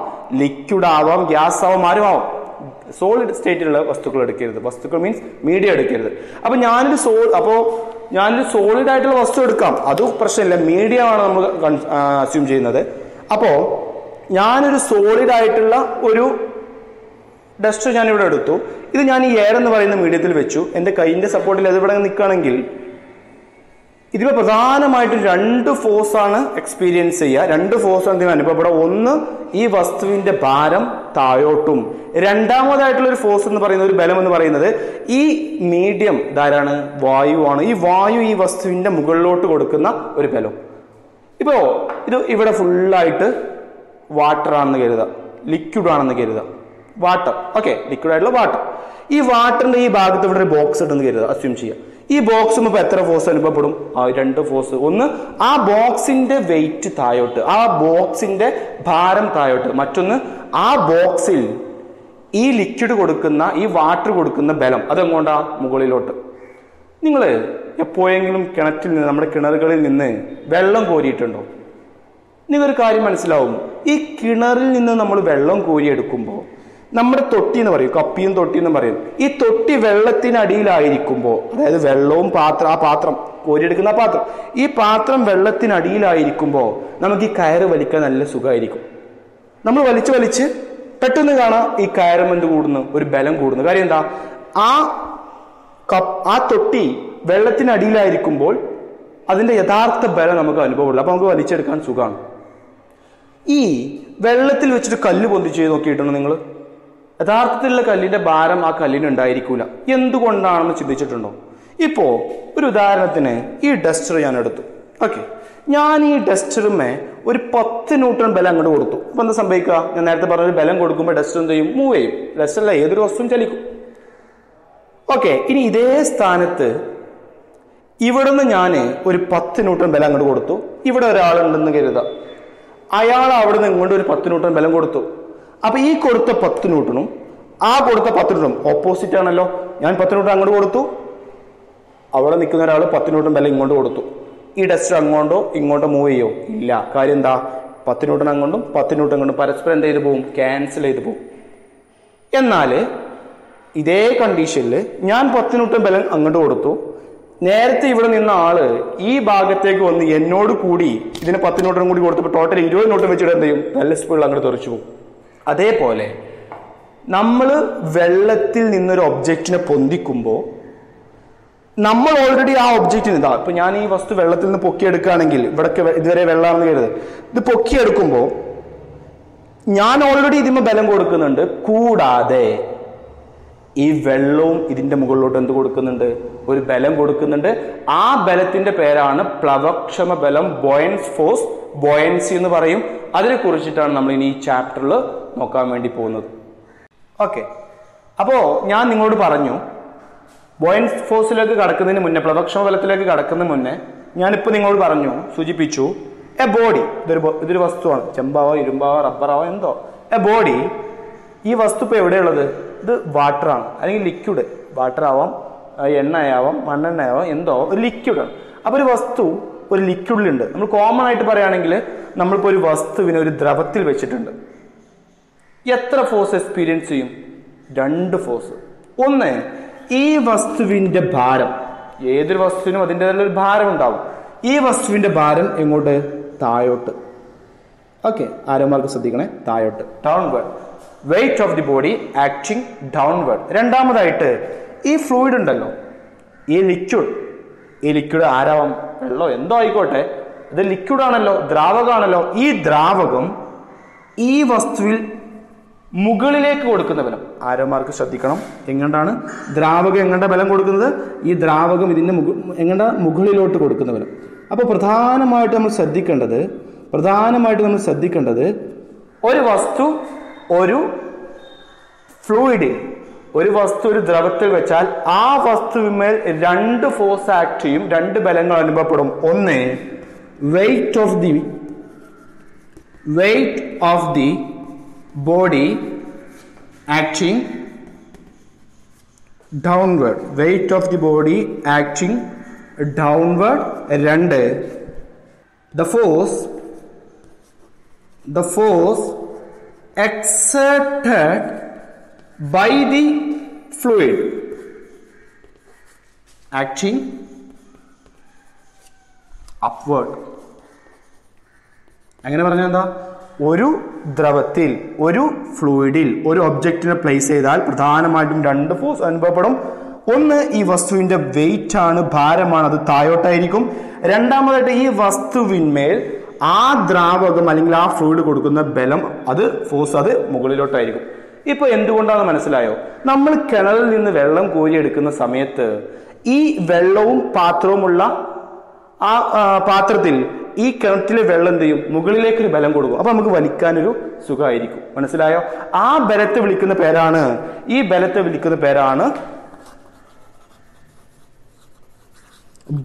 ലിക്വിഡ് ആവാം ഗ്യാസ് ആവാം ആരും ആവാം. സോളിഡ് സ്റ്റേറ്റിലുള്ള വസ്തുക്കൾ എടുക്കരുത്. വസ്തുക്കൾ മീൻസ് മീഡിയ എടുക്കരുത്. അപ്പൊ ഞാനൊരു സോ അപ്പോ ഞാനൊരു സോളിഡ് ആയിട്ടുള്ള വസ്തു എടുക്കാം. അതും പ്രശ്നമില്ല. മീഡിയ ആണ് നമ്മൾ അസ്യൂം ചെയ്യുന്നത്. അപ്പോ ഞാനൊരു സോളിഡ് ആയിട്ടുള്ള ഒരു ഡസ്റ്റ് ഞാൻ ഇവിടെ എടുത്തു. ഇത് ഞാൻ ഈ എയർ എന്ന് പറയുന്ന മീഡിയത്തിൽ വെച്ചു. എന്റെ കൈയിന്റെ സപ്പോർട്ടിൽ അത് ഇവിടെ നിൽക്കുകയാണെങ്കിൽ ഇതിൽ പ്രധാനമായിട്ട് രണ്ട് ഫോഴ്സ് ആണ് എക്സ്പീരിയൻസ് ചെയ്യുക. രണ്ട് ഫോഴ്സ് ആണ് ഇതിന് അനുഭവപ്പെടുക. ഒന്ന് ഈ വസ്തുവിന്റെ ഭാരം താഴോട്ടും. രണ്ടാമതായിട്ടുള്ള ഒരു ഫോഴ്സ് എന്ന് പറയുന്ന ഒരു ബലം എന്ന് പറയുന്നത് ഈ മീഡിയം ധാരാണ് വായുവാണ് ഈ വായു ഈ വസ്തുവിന്റെ മുകളിലോട്ട് കൊടുക്കുന്ന ഒരു ബലം. ഇപ്പോ ഇത് ഇവിടെ ഫുള്ളായിട്ട് വാട്ടർ ആണെന്ന് കരുതുക. ലിക്വിഡ് ആണെന്ന് കരുതുക. വാട്ടർ ഓക്കെ ലിക്വിഡ് ആയിട്ടുള്ള വാട്ടർ ഈ വാട്ടറിന്റെ ഈ ഭാഗത്ത് ഇവിടെ ഒരു ബോക്സ് ഇട്ടെന്ന് കരുതുക. അസ്യൂം ചെയ്യുക. ഈ ബോക്സ് ഇപ്പൊ എത്ര ഫോഴ്സ് അനുഭവപ്പെടും? ആ രണ്ട് ഫോഴ്സ് ഒന്ന് ആ ബോക്സിന്റെ വെയിറ്റ് താഴോട്ട് ആ ബോക്സിന്റെ ഭാരം താഴോട്ട്. മറ്റൊന്ന് ആ ബോക്സിൽ ഈ ലിക്വിഡ് കൊടുക്കുന്ന ഈ വാട്ടർ കൊടുക്കുന്ന ബലം അതെങ്ങോട്ടാ? മുകളിലോട്ട്. നിങ്ങൾ എപ്പോഴെങ്കിലും കിണറ്റിൽ നിന്ന് നമ്മുടെ കിണറുകളിൽ നിന്ന് വെള്ളം കോരിയിട്ടുണ്ടോ? നിങ്ങൾക്കൊരു കാര്യം മനസ്സിലാവും. ഈ കിണറിൽ നിന്ന് നമ്മൾ വെള്ളം കോരിയെടുക്കുമ്പോൾ നമ്മുടെ തൊട്ടി എന്ന് പറയും കപ്പിയും തൊട്ടി എന്ന് പറയും. ഈ തൊട്ടി വെള്ളത്തിനടിയിലായിരിക്കുമ്പോൾ അതായത് വെള്ളവും പാത്രം ആ പാത്രം കോരിയെടുക്കുന്ന പാത്രം ഈ പാത്രം വെള്ളത്തിനടിയിലായിരിക്കുമ്പോൾ നമുക്ക് ഈ കയറ് വലിക്കാൻ നല്ല സുഖമായിരിക്കും. നമ്മൾ വലിച്ച് വലിച്ച് പെട്ടെന്ന് കാണാം ഈ കയറും എന്ത് കൂടുന്നു? ഒരു ബലം കൂടുന്നു. കാര്യം എന്താ? ആ കപ്പ് ആ തൊട്ടി വെള്ളത്തിനടിയിലായിരിക്കുമ്പോൾ അതിന്റെ യഥാർത്ഥ ബലം നമുക്ക് അനുഭവമുള്ളൂ അപ്പോൾ നമുക്ക് വലിച്ചെടുക്കാൻ സുഖമാണ്. ഈ വെള്ളത്തിൽ വെച്ചിട്ട് കല്ല് പൊന്തിച്ച് നോക്കിയിട്ടുണ്ടോ നിങ്ങൾ? യഥാർത്ഥത്തിലുള്ള കല്ലിന്റെ ഭാരം ആ കല്ലിന് ഉണ്ടായിരിക്കൂല. എന്തുകൊണ്ടാണെന്ന് ചിന്തിച്ചിട്ടുണ്ടോ? ഇപ്പോ ഒരു ഉദാഹരണത്തിന് ഈ ഡസ്റ്റർ ഞാൻ എടുത്തു. ഓക്കെ. ഞാൻ ഈ ഡസ്റ്ററുമേ ഒരു പത്ത് ന്യൂട്ടൺ ബലം അങ്ങോട്ട് കൊടുത്തു. അപ്പൊ എന്താ സംഭവിക്കുക? ഞാൻ നേരത്തെ പറഞ്ഞ ഒരു ബലം കൊടുക്കുമ്പോൾ ഡസ്റ്റർ എന്ത് ചെയ്യും? മൂവ് ചെയ്യും. ഡസ്റ്റർ അല്ല ഏതൊരു വസ്തുവും ചലിക്കും. ഓക്കെ. ഇനി ഇതേ സ്ഥാനത്ത് ഇവിടുന്ന് ഞാൻ ഒരു പത്ത് ന്യൂട്ടൺ ബലം അങ്ങോട്ട് കൊടുത്തു. ഇവിടെ ഒരാളുണ്ടെന്ന് കരുതാം അയാൾ അവിടെ നിന്ന് ഇങ്ങോട്ട് ഒരു പത്ത് ന്യൂട്ടൺ ബലം കൊടുത്തു. അപ്പൊ ഈ കൊടുത്ത പത്ത് ന്യൂട്ടണും ആ കൊടുത്ത പത്ത് ന്യൂട്ടണും ഓപ്പോസിറ്റ് ആണല്ലോ. ഞാൻ പത്ത് ന്യൂട്ടൺ അങ്ങോട്ട് കൊടുത്തു. അവിടെ നിൽക്കുന്ന ഒരാൾ പത്ത് ന്യൂട്ടൺ ബലം ഇങ്ങോട്ട് കൊടുത്തു. ഈ ഡസ്റ്റർ അങ്ങോട്ടോ ഇങ്ങോട്ടോ മൂവ് ചെയ്യോ? ഇല്ല. കാര്യം എന്താ? പത്ത് ന്യൂട്ടൺ അങ്ങോട്ടും പത്ത് ന്യൂട്ടൺ അങ്ങോട്ടും പരസ്പരം എന്ത് ചെയ്ത് പോകും ക്യാൻസൽ ചെയ്ത് പോകും എന്നാൽ ഇതേ കണ്ടീഷനിൽ ഞാൻ പത്ത് ന്യൂട്ടൺ ബലം അങ്ങോട്ട് കൊടുത്തു. നേരത്തെ ഇവിടെ നിന്ന ആൾ ഈ ഭാഗത്തേക്ക് വന്ന് എന്നോട് കൂടി ഇതിന് പത്ത് ന്യൂട്ടൺ കൂടി കൊടുത്തപ്പോൾ ടോട്ടൽ ഇരുപത് ന്യൂട്ടൺ വെച്ചിട്ട് എന്ത് ചെയ്യും? നല്ല സ്പീഡിൽ അങ്ങോട്ട് തെറിച്ചു പോകും അതേപോലെ നമ്മൾ വെള്ളത്തിൽ നിന്നൊരു ഒബ്ജക്റ്റിനെ പൊന്തിക്കുമ്പോൾ നമ്മൾ ഓൾറെഡി ആ ഒബ്ജക്റ്റിന് ഇതാ ഇപ്പൊ ഞാൻ ഈ വസ്തു വെള്ളത്തിൽ നിന്ന് പൊക്കിയെടുക്കുകയാണെങ്കിൽ ഇവിടൊക്കെ വെ- ഇതുവരെ വെള്ളമാണെന്ന് കരുത്. ഇത് പൊക്കിയെടുക്കുമ്പോൾ ഞാൻ ഓൾറെഡി ഇതിന് ബലം കൊടുക്കുന്നുണ്ട്. കൂടാതെ ഈ വെള്ളവും ഇതിന്റെ മുകളിലോട്ട് എന്ത് കൊടുക്കുന്നുണ്ട്? ഒരു ബലം കൊടുക്കുന്നുണ്ട്. ആ ബലത്തിന്റെ പേരാണ് പ്ലവക്ഷമ ബലം ബോയൻസ് ഫോഴ്സ് ബോയൻസി എന്ന് പറയും. അതിനെ കുറിച്ചിട്ടാണ് നമ്മൾ ഇനി ഈ ചാപ്റ്ററിൽ നോക്കാൻ വേണ്ടി പോകുന്നത്. ഓക്കെ. അപ്പോ ഞാൻ നിങ്ങളോട് പറഞ്ഞു ബോയൻസ് ഫോഴ്സിലേക്ക് കടക്കുന്നതിന് മുന്നേ പ്ലവക്ഷമ ബലത്തിലേക്ക് കടക്കുന്നതിന് മുന്നേ ഞാനിപ്പോൾ നിങ്ങളോട് പറഞ്ഞു സൂചിപ്പിച്ചു എ ബോഡി ഇതൊരു ഇതൊരു വസ്തുവാണ്. ചെമ്പാവോ ഇരുമ്പാവോ റബ്ബറാവോ എന്തോ. എ ബോഡി ഈ വസ്തു ഇപ്പോൾ എവിടെയുള്ളത്? ഇത് വാട്ടറാണ് അല്ലെങ്കിൽ ലിക്വിഡ് വാട്ടർ ആവാം എണ്ണയാവാം മണ്ണെണ്ണയാവാം എന്തോ ഒരു ലിക്വിഡാണ് അപ്പോൾ ഒരു വസ്തു ഒരു ലിക്വിഡിലുണ്ട് നമ്മൾ കോമൺ ആയിട്ട് പറയുകയാണെങ്കിൽ നമ്മളിപ്പോൾ ഒരു വസ്തുവിനെ ഒരു ദ്രവത്തിൽ വെച്ചിട്ടുണ്ട്. എത്ര ഫോഴ്സ് എക്സ്പീരിയൻസ് ചെയ്യും? രണ്ട് ഫോഴ്സ് ഒന്ന് ഈ വസ്തുവിന്റെ ഭാരം. ഏതൊരു വസ്തുവിനും അതിന്റെ ഒരു ഭാരം ഉണ്ടാവും. ഈ വസ്തുവിന്റെ ഭാരം എങ്ങോട്ട്? താഴോട്ട്. ഓക്കെ ആരോമാർക്ക് ശ്രദ്ധിക്കണേ? താഴോട്ട്. Downward weight of the body acting downward രണ്ടാമതായിട്ട് ഈ ഫ്ലൂയിഡ് ഉണ്ടല്ലോ. ഈ ലിക്വിഡ് ഈ ലിക്വിഡ് ആരാവാം? വെള്ളമോ? എന്തോ ആയിക്കോട്ടെ. ഇത് ലിക്വിഡ് ആണല്ലോ ദ്രാവകമാണല്ലോ. ഈ ദ്രാവകം ഈ വസ്തുവിൽ മുകളിലേക്ക് കൊടുക്കുന്ന ബലം. ആരോമാർക്ക് ശ്രദ്ധിക്കണം. എങ്ങനെയാണ് ദ്രാവകം എങ്ങനെ ബലം കൊടുക്കുന്നത്? ഈ ദ്രാവകം ഇതിന്റെ മുക എങ്ങനെ മുകളിലോട്ട് കൊടുക്കുന്ന ബലം. അപ്പോൾ പ്രധാനമായിട്ട് നമ്മൾ ശ്രദ്ധിക്കേണ്ടത് പ്രധാനമായിട്ട് നമ്മൾ ശ്രദ്ധിക്കേണ്ടത് ഒരു വസ്തു ഒരു ഫ്ലൂയിഡിൽ ഒരു വസ്തു ഒരു ദ്രവത്തിൽ വെച്ചാൽ ആ വസ്തുവിന്മേൽ രണ്ട് ഫോഴ്സ് ആക്ട് ചെയ്യും രണ്ട് ബലങ്ങൾ അനുഭവപ്പെടും. ഒന്ന് weight of the weight of the body acting downward weight of the body acting downward രണ്ട് the force the force exerted by the fluid acting upward അങ്ങനെ പറഞ്ഞാൽ എന്താ ഒരു ദ്രവത്തിൽ ഒരു ഫ്ലൂയിഡിൽ ഒരു ഒബ്ജക്റ്റിനെ പ്ലേസ് ചെയ്താൽ പ്രധാനമായിട്ടും രണ്ട് ഫോഴ്സ് അനുഭവപ്പെടും. ഒന്ന് ഈ വസ്തുവിന്റെ വെയിറ്റ് ആണ് ഭാരമാണ് അത് താഴോട്ടായിരിക്കും. രണ്ടാമതായിട്ട് ഈ വസ്തുവിന്മേൽ ആ ദ്രാവകം അല്ലെങ്കിൽ ആ ഫ്ലൂയിഡ് കൊടുക്കുന്ന ബലം അത് ഫോഴ്സ് അത് മുകളിലോട്ടായിരിക്കും. ഇപ്പൊ എന്തുകൊണ്ടാണ് മനസ്സിലായോ? നമ്മൾ കിണറിൽ നിന്ന് വെള്ളം കോരിയെടുക്കുന്ന സമയത്ത് ഈ വെള്ളവും പാത്രവുമുള്ള ആ ആ, പാത്രത്തിൽ ഈ കിണറ്റിലെ വെള്ളം എന്ത് ചെയ്യും? മുകളിലേക്ക് ഒരു ബലം കൊടുക്കും. അപ്പൊ നമുക്ക് വലിക്കാനൊരു സുഖമായിരിക്കും. മനസ്സിലായോ? ആ ബലത്തെ വിളിക്കുന്ന പേരാണ് ഈ ബലത്തെ വിളിക്കുന്ന പേരാണ്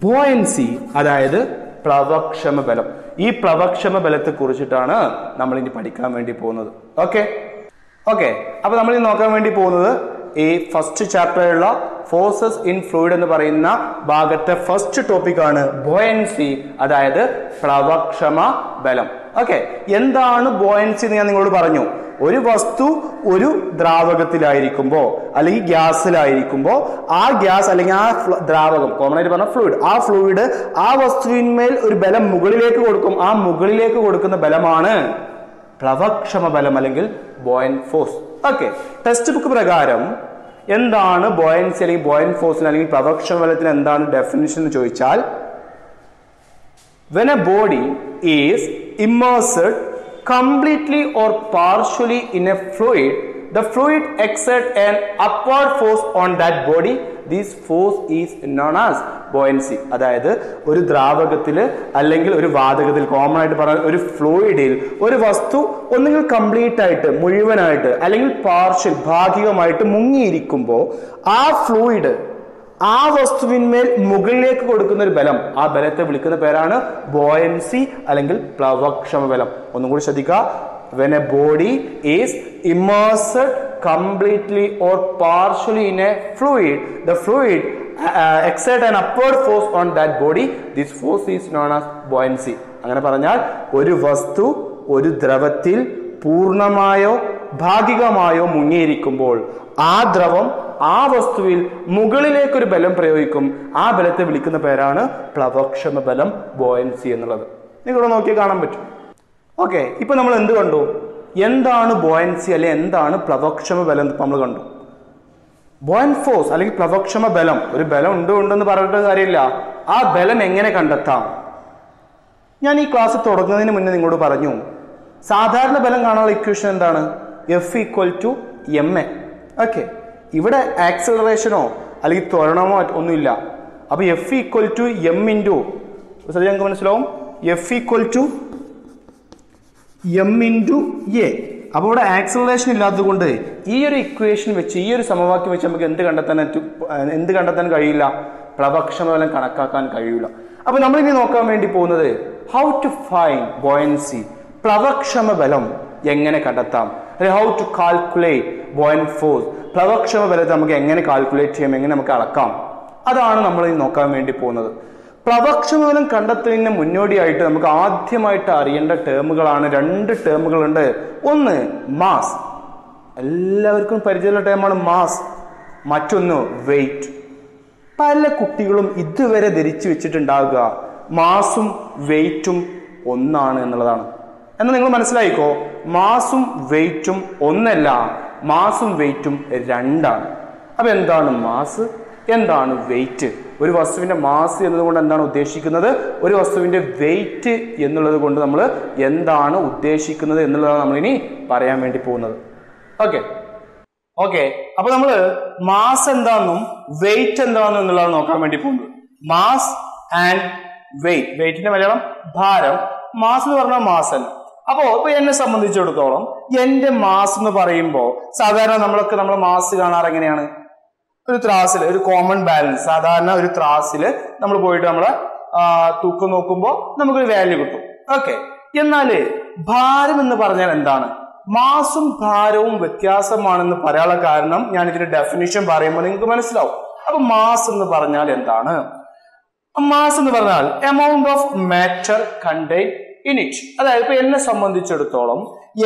ബോയൻസി അതായത് പ്ലവക്ഷമ ബലം. ഈ പ്ലവക്ഷമ ബലത്തെ കുറിച്ചിട്ടാണ് നമ്മൾ ഇനി പഠിക്കാൻ വേണ്ടി പോകുന്നത്. ഓക്കെ ഓക്കെ അപ്പൊ നമ്മൾ ഇനി നോക്കാൻ വേണ്ടി പോകുന്നത് ഈ ഫസ്റ്റ് ചാപ്റ്ററിലുള്ള ഫോഴ്സസ് ഇൻ ഫ്ലൂയിഡ് എന്ന് പറയുന്ന ഭാഗത്തെ ഫസ്റ്റ് ടോപ്പിക് ആണ് ബോയൻസി അതായത് പ്ലവക്ഷമ ബലം. ഓക്കെ എന്താണ് ബോയൻസി എന്ന് ഞാൻ നിങ്ങളോട് പറഞ്ഞു. ഒരു വസ്തു ഒരു ദ്രാവകത്തിലായിരിക്കുമ്പോ അല്ലെങ്കിൽ ഗ്യാസിലായിരിക്കുമ്പോൾ ആ ഗ്യാസ് അല്ലെങ്കിൽ ആ ദ്രാവകം കോമൺ ആയിട്ട് പറഞ്ഞ ഫ്ലൂയിഡ് ആ ഫ്ലൂയിഡ് ആ വസ്തുവിന്മേൽ ഒരു ബലം മുകളിലേക്ക് കൊടുക്കും. ആ മുകളിലേക്ക് കൊടുക്കുന്ന ബലമാണ് പ്ലവക്ഷമ ബലം അല്ലെങ്കിൽ buoyant force okay text book പ്രകാരം എന്താണ് ബോയൻസി അല്ലെങ്കിൽ ബോയൻ ഫോഴ്സിന് അല്ലെങ്കിൽ പ്ലവക്ഷമ ബലത്തിന് എന്താണ് ഡെഫിനിഷൻ എന്ന് ചോദിച്ചാൽ when a body is immersed completely or partially in a fluid the fluid exert an upward force on that body. This force is known as buoyancy. അതായത് ഒരു ദ്രാവകത്തിൽ അല്ലെങ്കിൽ ഒരു വാതകത്തിൽ കോമൺ ആയിട്ട് പറഞ്ഞ ഒരു ഫ്ലൂയിഡിൽ ഒരു വസ്തു ഒന്നുകിൽ കംപ്ലീറ്റ് ആയിട്ട് മുഴുവനായിട്ട് അല്ലെങ്കിൽ പാർഷ്യൽ ഭാഗികമായിട്ട് മുങ്ങിയിരിക്കുമ്പോൾ ആ ഫ്ലൂയിഡ് ആ വസ്തുവിന്മേൽ മുകളിലേക്ക് കൊടുക്കുന്ന ഒരു ബലം ആ ബലത്തെ വിളിക്കുന്ന പേരാണ് ബോയൻസി അല്ലെങ്കിൽ പ്ലവക്ഷമ ബലം. ഒന്നും കൂടി ശ്രദ്ധിക്കുക. When a body is immersed completely or partially in a fluid the fluid exert an upward force on that body this force is known as buoyancy അങ്ങനെ പറഞ്ഞാൽ ഒരു വസ്തു ഒരു ദ്രവത്തിൽ പൂർണമായോ ഭാഗികമായോ മുങ്ങിയിരിക്കുമ്പോൾ ആ ദ്രവം ആ വസ്തുവിൽ മുകളിലേക്കൊരു ബലം പ്രയോഗിക്കും. ആ ബലത്തെ വിളിക്കുന്ന പേരാണ് പ്ലവക്ഷമ ബലം ബോയൻസി എന്നുള്ളത്. നിങ്ങളിവിടെ നോക്കിയാൽ കാണാൻ പറ്റും. ഓക്കെ ഇപ്പൊ നമ്മൾ എന്ത് കണ്ടു? എന്താണ് ബോയൻസി അല്ലെ എന്താണ് പ്ലവക്ഷമ ബലം നമ്മൾ കണ്ടു. ബോയൻ ഫോഴ്സ് അല്ലെങ്കിൽ പ്ലവക്ഷമ ബലം ഒരു ബലം ഉണ്ട് ഉണ്ടെന്ന് പറഞ്ഞിട്ട് കാര്യമില്ല. ആ ബലം എങ്ങനെ കണ്ടെത്താം? ഞാൻ ഈ ക്ലാസ് തുടങ്ങുന്നതിന് മുന്നേ നിങ്ങളോട് പറഞ്ഞു സാധാരണ ബലം കാണാനുള്ള ഇക്വേഷൻ എന്താണ്? F equal to M A okay ഇവിടെ ആക്സലറേഷനോ അല്ലെങ്കിൽ ത്വരണമോ ഒന്നുമില്ല. അപ്പൊ F equal to M into ഞങ്ങൾക്ക് മനസ്സിലാവും? F equal to M into A അപ്പോൾ ഇവിടെ ആക്സലറേഷൻ ഇല്ലാത്തത് കൊണ്ട് ഈ ഒരു ഇക്വേഷൻ വെച്ച് ഈ ഒരു സമവാക്യം വെച്ച് നമുക്ക് എന്ത് കണ്ടെത്താൻ? എന്ത് കണ്ടെത്താൻ കഴിയില്ല? പ്ലവക്ഷമബലം കണക്കാക്കാൻ കഴിയില്ല അപ്പൊ നമ്മളിനി നോക്കാൻ വേണ്ടി പോകുന്നത് ഹൗ ടു ഫൈൻ ബോയൻസി പ്ലവക്ഷമ ബലം എങ്ങനെ കണ്ടെത്താം? How to calculate buoyant force പ്ലവക്ഷമ ബലത്തെ നമുക്ക് എങ്ങനെ കാൽക്കുലേറ്റ് ചെയ്യാം? എങ്ങനെ നമുക്ക് അളക്കാം? അതാണ് നമ്മൾ നോക്കാൻ വേണ്ടി പോകുന്നത്. പ്ലവക്ഷമബലം കണ്ടെത്തുന്നതിന് മുന്നോടിയായിട്ട് നമുക്ക് ആദ്യമായിട്ട് അറിയേണ്ട ടേമുകളാണ് രണ്ട് ടേമുകളുണ്ട് ഒന്ന് മാസ് എല്ലാവർക്കും പരിചയമുള്ള ടേമാണ് മാസ് മറ്റൊന്ന് വെയിറ്റ് പല കുട്ടികളും ഇതുവരെ ധരിച്ചു വെച്ചിട്ടുണ്ടാവുക. മാസും വെയിറ്റും ഒന്നാണ് എന്നുള്ളതാണ്. എന്നാൽ നിങ്ങൾ മനസ്സിലായിക്കോ? മാസും വെയിറ്റും ഒന്നല്ല. മാസും വെയിറ്റും രണ്ടാണ്. അപ്പൊ എന്താണ് മാസ് എന്താണ് വെയിറ്റ് ഒരു വസ്തുവിന്റെ മാസ് എന്നതുകൊണ്ട് എന്താണ് ഉദ്ദേശിക്കുന്നത്? ഒരു വസ്തുവിന്റെ വെയിറ്റ് എന്നുള്ളത് കൊണ്ട് നമ്മൾ എന്താണ് ഉദ്ദേശിക്കുന്നത് എന്നുള്ളതാണ് നമ്മൾ ഇനി പറയാൻ വേണ്ടി പോകുന്നത്. ഓക്കെ ഓക്കെ അപ്പൊ നമ്മൾ മാസ് എന്താണെന്നും വെയിറ്റ് എന്താണെന്നും എന്നുള്ളതാണ് നോക്കാൻ വേണ്ടി പോകുന്നത്. മാസ് ആൻഡ് വെയിറ്റ് വെയിറ്റിന്റെ മലയാളം ഭാരം. മാസ് എന്ന് പറഞ്ഞാൽ മാസ് അല്ല. അപ്പോ ഇപ്പൊ എന്നെ സംബന്ധിച്ചിടത്തോളം എന്റെ മാസ് എന്ന് പറയുമ്പോൾ സാധാരണ നമ്മളൊക്കെ നമ്മൾ മാസ് കാണാറ് എങ്ങനെയാണ്? ഒരു ത്രാസിൽ ഒരു കോമൺ ബാലൻസ് സാധാരണ ഒരു ത്രാസിൽ നമ്മൾ പോയിട്ട് നമ്മളെ തൂക്കം നോക്കുമ്പോൾ നമുക്കൊരു വാല്യൂ കിട്ടും. ഓക്കെ എന്നാൽ ഭാരം എന്ന് പറഞ്ഞാൽ എന്താണ്? മാസും ഭാരവും വ്യത്യാസമാണെന്ന് പറയാനുള്ള കാരണം ഞാൻ ഇതിന്റെ ഡെഫിനിഷൻ പറയുമ്പോൾ നിങ്ങൾക്ക് മനസ്സിലാവും. അപ്പൊ മാസ് എന്ന് പറഞ്ഞാൽ എന്താണ്? മാസ് എന്ന് പറഞ്ഞാൽ amount of matter contain in it അതായത് ഇപ്പൊ എന്നെ സംബന്ധിച്ചിടത്തോളം